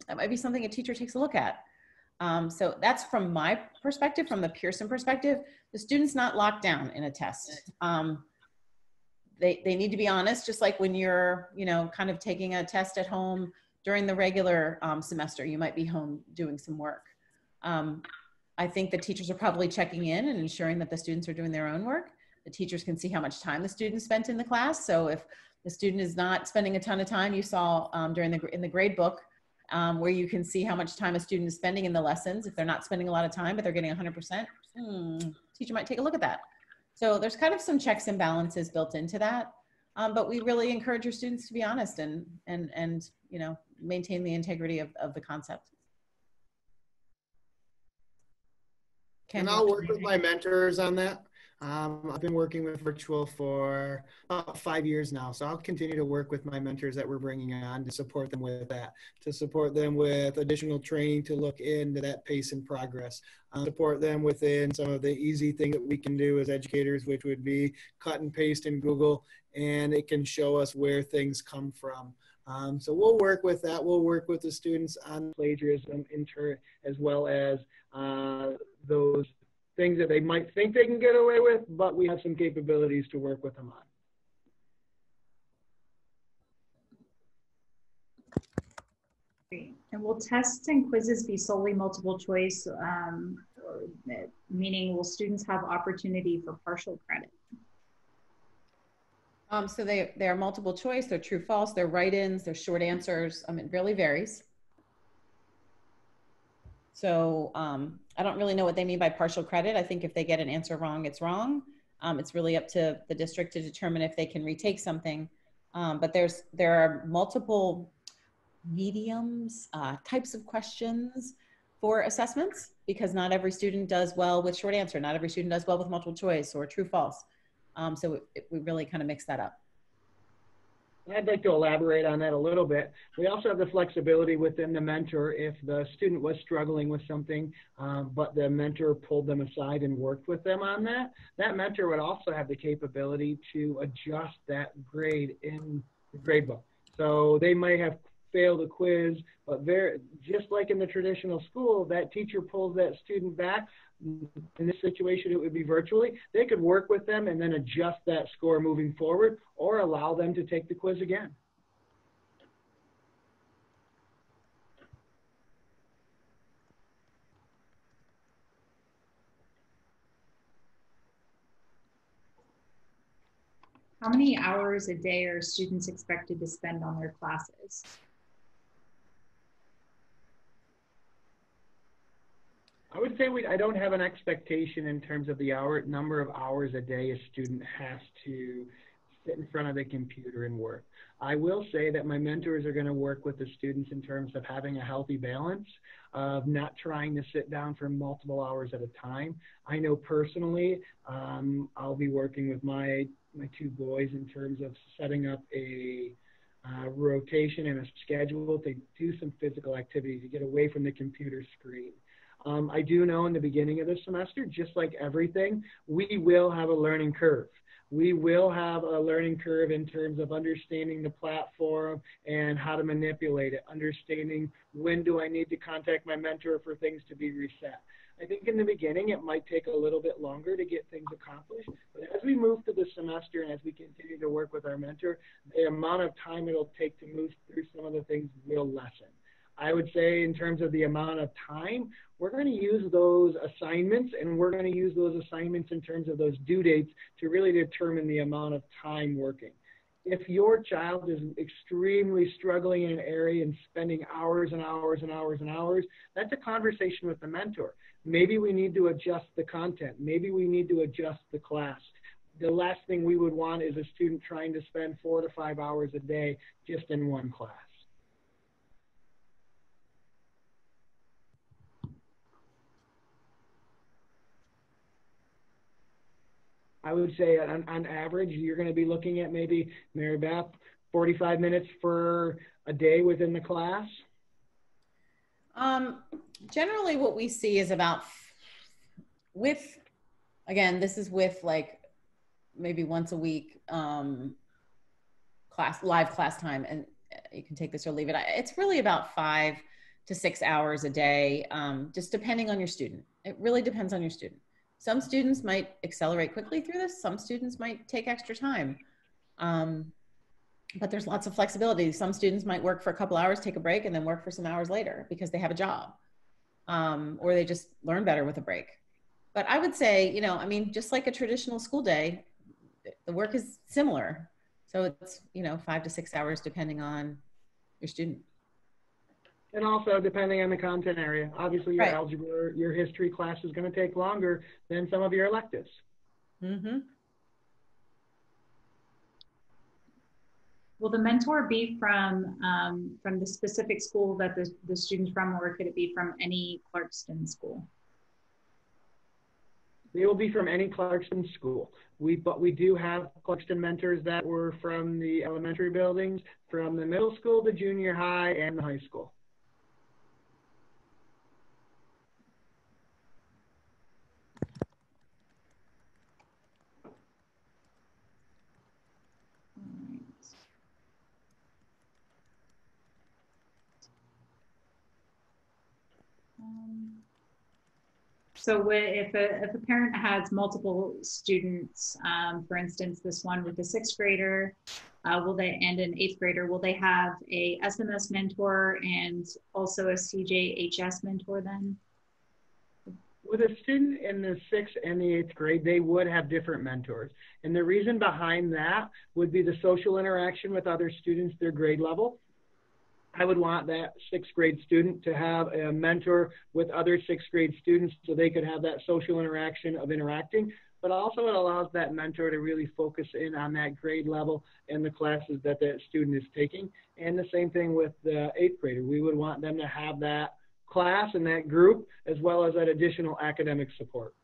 that might be something a teacher takes a look at. Um, so that's from my perspective, from the Pearson perspective, the student's not locked down in a test. Um, they, they need to be honest, just like when you're, you know, kind of taking a test at home during the regular um, semester, you might be home doing some work. Um, I think the teachers are probably checking in and ensuring that the students are doing their own work. The teachers can see how much time the student spent in the class. So if the student is not spending a ton of time, you saw um, during the, in the grade book, um, where you can see how much time a student is spending in the lessons. If they're not spending a lot of time, but they're getting 100%, hmm, teacher might take a look at that. So there's kind of some checks and balances built into that. Um, but we really encourage your students to be honest and, and, and you know, maintain the integrity of, of the concept. Can and I'll work with my mentors on that. Um, I've been working with virtual for about five years now, so I'll continue to work with my mentors that we're bringing on to support them with that, to support them with additional training to look into that pace and progress, uh, support them within some of the easy things that we can do as educators, which would be cut and paste in Google, and it can show us where things come from. Um, so we'll work with that. We'll work with the students on plagiarism, inter, as well as uh, those things that they might think they can get away with, but we have some capabilities to work with them on. And will tests and quizzes be solely multiple choice, um, meaning will students have opportunity for partial credit? Um, so they, they are multiple choice, they're true, false, they're write-ins, they're short answers. I mean, it really varies. So um, I don't really know what they mean by partial credit. I think if they get an answer wrong, it's wrong. Um, it's really up to the district to determine if they can retake something. Um, but there's there are multiple mediums, uh, types of questions for assessments because not every student does well with short answer. Not every student does well with multiple choice or true false. Um, so we really kind of mix that up. I'd like to elaborate on that a little bit. We also have the flexibility within the mentor if the student was struggling with something, um, but the mentor pulled them aside and worked with them on that. That mentor would also have the capability to adjust that grade in the grade book. So they might have failed a quiz, but very, just like in the traditional school, that teacher pulls that student back in this situation, it would be virtually. They could work with them and then adjust that score moving forward or allow them to take the quiz again. How many hours a day are students expected to spend on their classes? I would say we, I don't have an expectation in terms of the hour number of hours a day a student has to sit in front of the computer and work. I will say that my mentors are going to work with the students in terms of having a healthy balance of not trying to sit down for multiple hours at a time. I know personally, um, I'll be working with my my two boys in terms of setting up a uh, rotation and a schedule to do some physical activity to get away from the computer screen. Um, I do know in the beginning of the semester, just like everything, we will have a learning curve. We will have a learning curve in terms of understanding the platform and how to manipulate it, understanding when do I need to contact my mentor for things to be reset. I think in the beginning it might take a little bit longer to get things accomplished, but as we move through the semester and as we continue to work with our mentor, the amount of time it'll take to move through some of the things will lessen. I would say in terms of the amount of time, we're going to use those assignments and we're going to use those assignments in terms of those due dates to really determine the amount of time working. If your child is extremely struggling in an area and spending hours and hours and hours and hours, that's a conversation with the mentor. Maybe we need to adjust the content. Maybe we need to adjust the class. The last thing we would want is a student trying to spend four to five hours a day just in one class. I would say on, on average, you're going to be looking at maybe, Maribeth, 45 minutes for a day within the class? Um, generally, what we see is about with, again, this is with like maybe once a week um, class, live class time, and you can take this or leave it. It's really about five to six hours a day, um, just depending on your student. It really depends on your student. Some students might accelerate quickly through this. Some students might take extra time. Um, but there's lots of flexibility. Some students might work for a couple hours, take a break, and then work for some hours later because they have a job. Um, or they just learn better with a break. But I would say, you know, I mean, just like a traditional school day, the work is similar. So it's, you know, five to six hours depending on your student. And also depending on the content area. Obviously, your Right. algebra, your history class is going to take longer than some of your electives. Mm-hmm. Will the mentor be from um, from the specific school that the, the student's from, or could it be from any Clarkston school? They will be from any Clarkston school. We, but we do have Clarkston mentors that were from the elementary buildings, from the middle school, the junior high, and the high school. So if a, if a parent has multiple students, um, for instance, this one with a sixth grader, uh, will they, and an eighth grader, will they have a SMS mentor and also a CJHS mentor then? With a student in the sixth and the eighth grade, they would have different mentors. And the reason behind that would be the social interaction with other students, their grade level. I would want that sixth grade student to have a mentor with other sixth grade students so they could have that social interaction of interacting. But also it allows that mentor to really focus in on that grade level and the classes that that student is taking. And the same thing with the eighth grader. We would want them to have that class and that group as well as that additional academic support.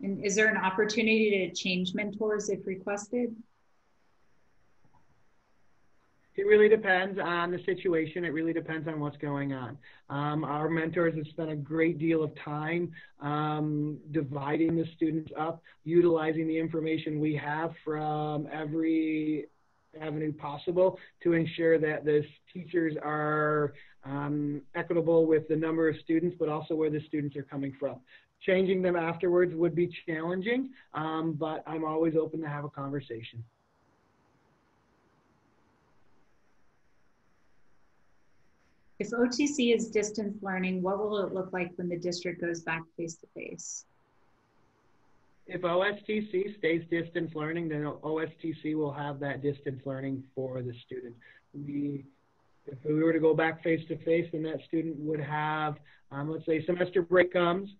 And is there an opportunity to change mentors if requested? It really depends on the situation. It really depends on what's going on. Um, our mentors have spent a great deal of time um, dividing the students up, utilizing the information we have from every avenue possible to ensure that the teachers are um, equitable with the number of students, but also where the students are coming from. Changing them afterwards would be challenging, um, but I'm always open to have a conversation. If OTC is distance learning, what will it look like when the district goes back face to face? If OSTC stays distance learning, then OSTC will have that distance learning for the student. We, if we were to go back face to face, then that student would have, um, let's say semester break comes,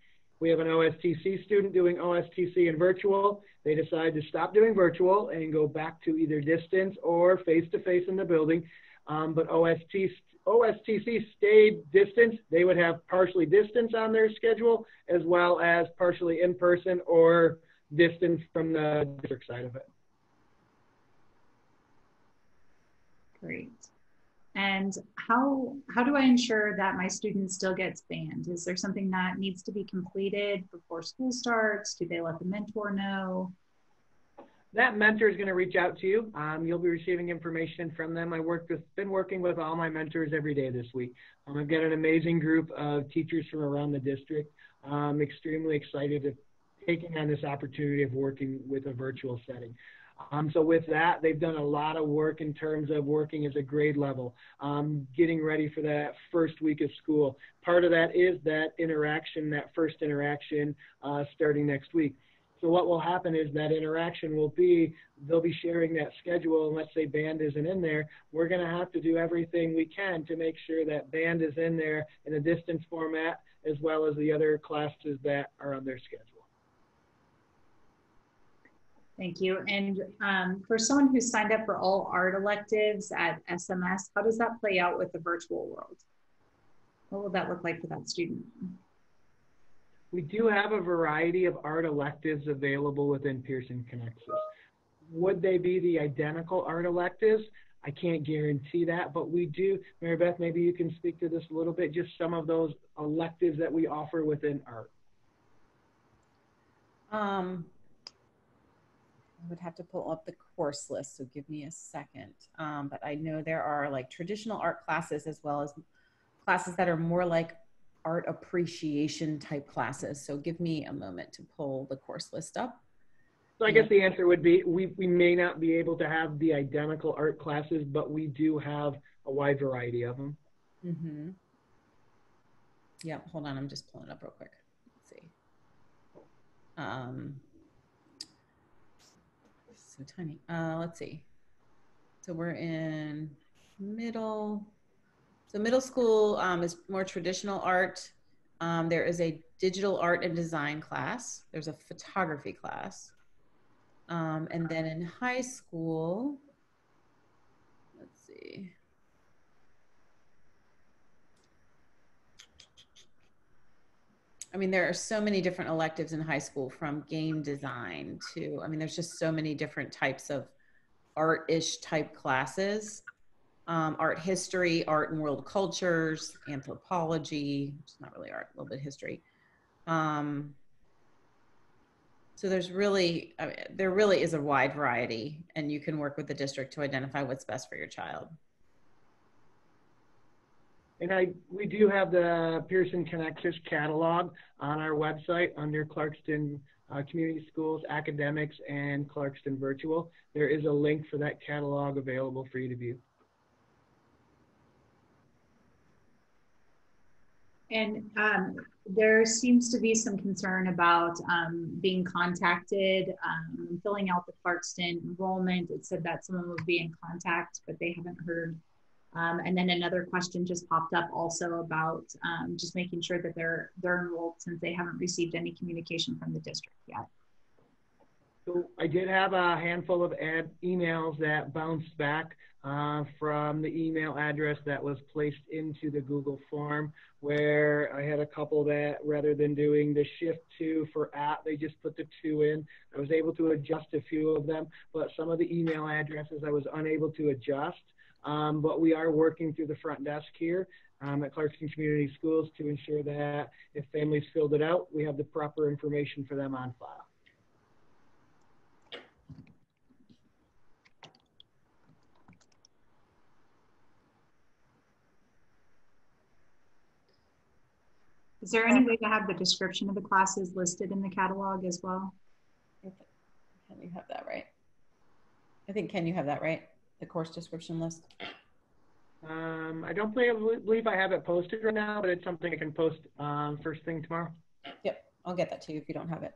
we have an OSTC student doing OSTC and virtual. They decide to stop doing virtual and go back to either distance or face to face in the building. Um, but OST, OSTC stayed distance. They would have partially distance on their schedule as well as partially in person or distance from the district side of it. Great. And how how do I ensure that my student still gets band? Is there something that needs to be completed before school starts? Do they let the mentor know? That mentor is going to reach out to you. Um, you'll be receiving information from them. I worked with, been working with all my mentors every day this week. Um, I've got an amazing group of teachers from around the district. I'm extremely excited to taking on this opportunity of working with a virtual setting. Um, so with that, they've done a lot of work in terms of working as a grade level, um, getting ready for that first week of school. Part of that is that interaction, that first interaction uh, starting next week. So what will happen is that interaction will be they'll be sharing that schedule, and let's say band isn't in there. We're going to have to do everything we can to make sure that band is in there in a distance format, as well as the other classes that are on their schedule. Thank you. And um, for someone who signed up for all art electives at SMS, how does that play out with the virtual world? What will that look like for that student? We do have a variety of art electives available within Pearson Connexus. Would they be the identical art electives? I can't guarantee that, but we do. Maribeth, maybe you can speak to this a little bit, just some of those electives that we offer within art. Um, I would have to pull up the course list, so give me a second. Um, but I know there are like traditional art classes as well as classes that are more like art appreciation type classes. So give me a moment to pull the course list up. So I guess the answer would be we, we may not be able to have the identical art classes, but we do have a wide variety of them. Mm-hmm. Yeah, hold on. I'm just pulling it up real quick. Let's see. Um, so tiny. Uh, let's see. So we're in middle. So middle school um, is more traditional art. Um, there is a digital art and design class. There's a photography class. Um, and then in high school, let's see. I mean, there are so many different electives in high school from game design to, I mean, there's just so many different types of art-ish type classes um, art history, art and world cultures, anthropology, it's not really art, a little bit history. Um, so there's really, I mean, there really is a wide variety and you can work with the district to identify what's best for your child. And I, we do have the Pearson Connexus catalog on our website under Clarkston uh, Community Schools Academics and Clarkston Virtual. There is a link for that catalog available for you to view. And um, there seems to be some concern about um, being contacted, um, filling out the Clarkston enrollment. It said that someone would be in contact, but they haven't heard. Um, and then another question just popped up also about um, just making sure that they're they're enrolled since they haven't received any communication from the district yet. So I did have a handful of emails that bounced back uh, from the email address that was placed into the Google form where I had a couple that rather than doing the shift two for at, they just put the two in. I was able to adjust a few of them, but some of the email addresses I was unable to adjust. Um, but we are working through the front desk here um, at Clarkston Community Schools to ensure that if families filled it out, we have the proper information for them on file. Is there any way to have the description of the classes listed in the catalog as well? Can you have that right? I think, can you have that right? The course description list? Um, I don't believe, believe I have it posted right now, but it's something I can post um, first thing tomorrow. Yep, I'll get that to you if you don't have it.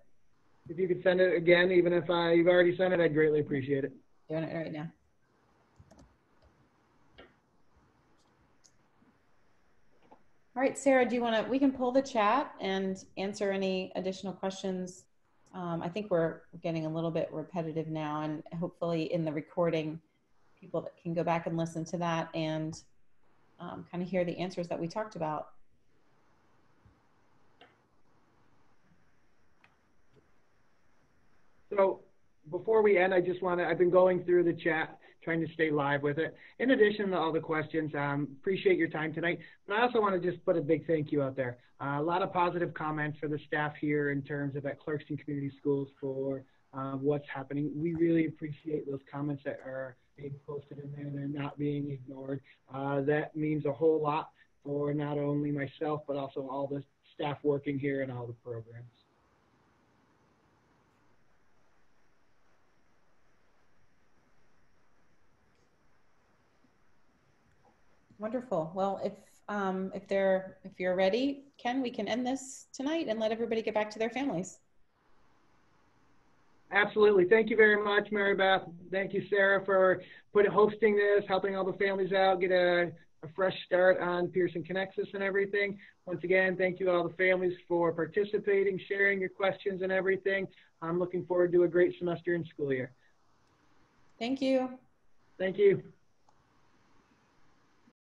If you could send it again, even if I, you've already sent it, I'd greatly appreciate it. Doing it right now. All right, Sarah, do you want to, we can pull the chat and answer any additional questions. Um, I think we're getting a little bit repetitive now and hopefully in the recording, people that can go back and listen to that and um, kind of hear the answers that we talked about. So before we end, I just want to, I've been going through the chat, trying to stay live with it. In addition to all the questions, um, appreciate your time tonight. But I also want to just put a big thank you out there. Uh, a lot of positive comments for the staff here in terms of at Clarkston Community Schools for uh, what's happening. We really appreciate those comments that are being posted in there. They're not being ignored. Uh, that means a whole lot for not only myself, but also all the staff working here and all the programs. Wonderful. Well, if um, if they're if you're ready, Ken, we can end this tonight and let everybody get back to their families. Absolutely. Thank you very much, Maribeth. Thank you, Sarah, for put, hosting this, helping all the families out, get a, a fresh start on Pearson Connexus and everything. Once again, thank you all the families for participating, sharing your questions and everything. I'm looking forward to a great semester in school year. Thank you. Thank you.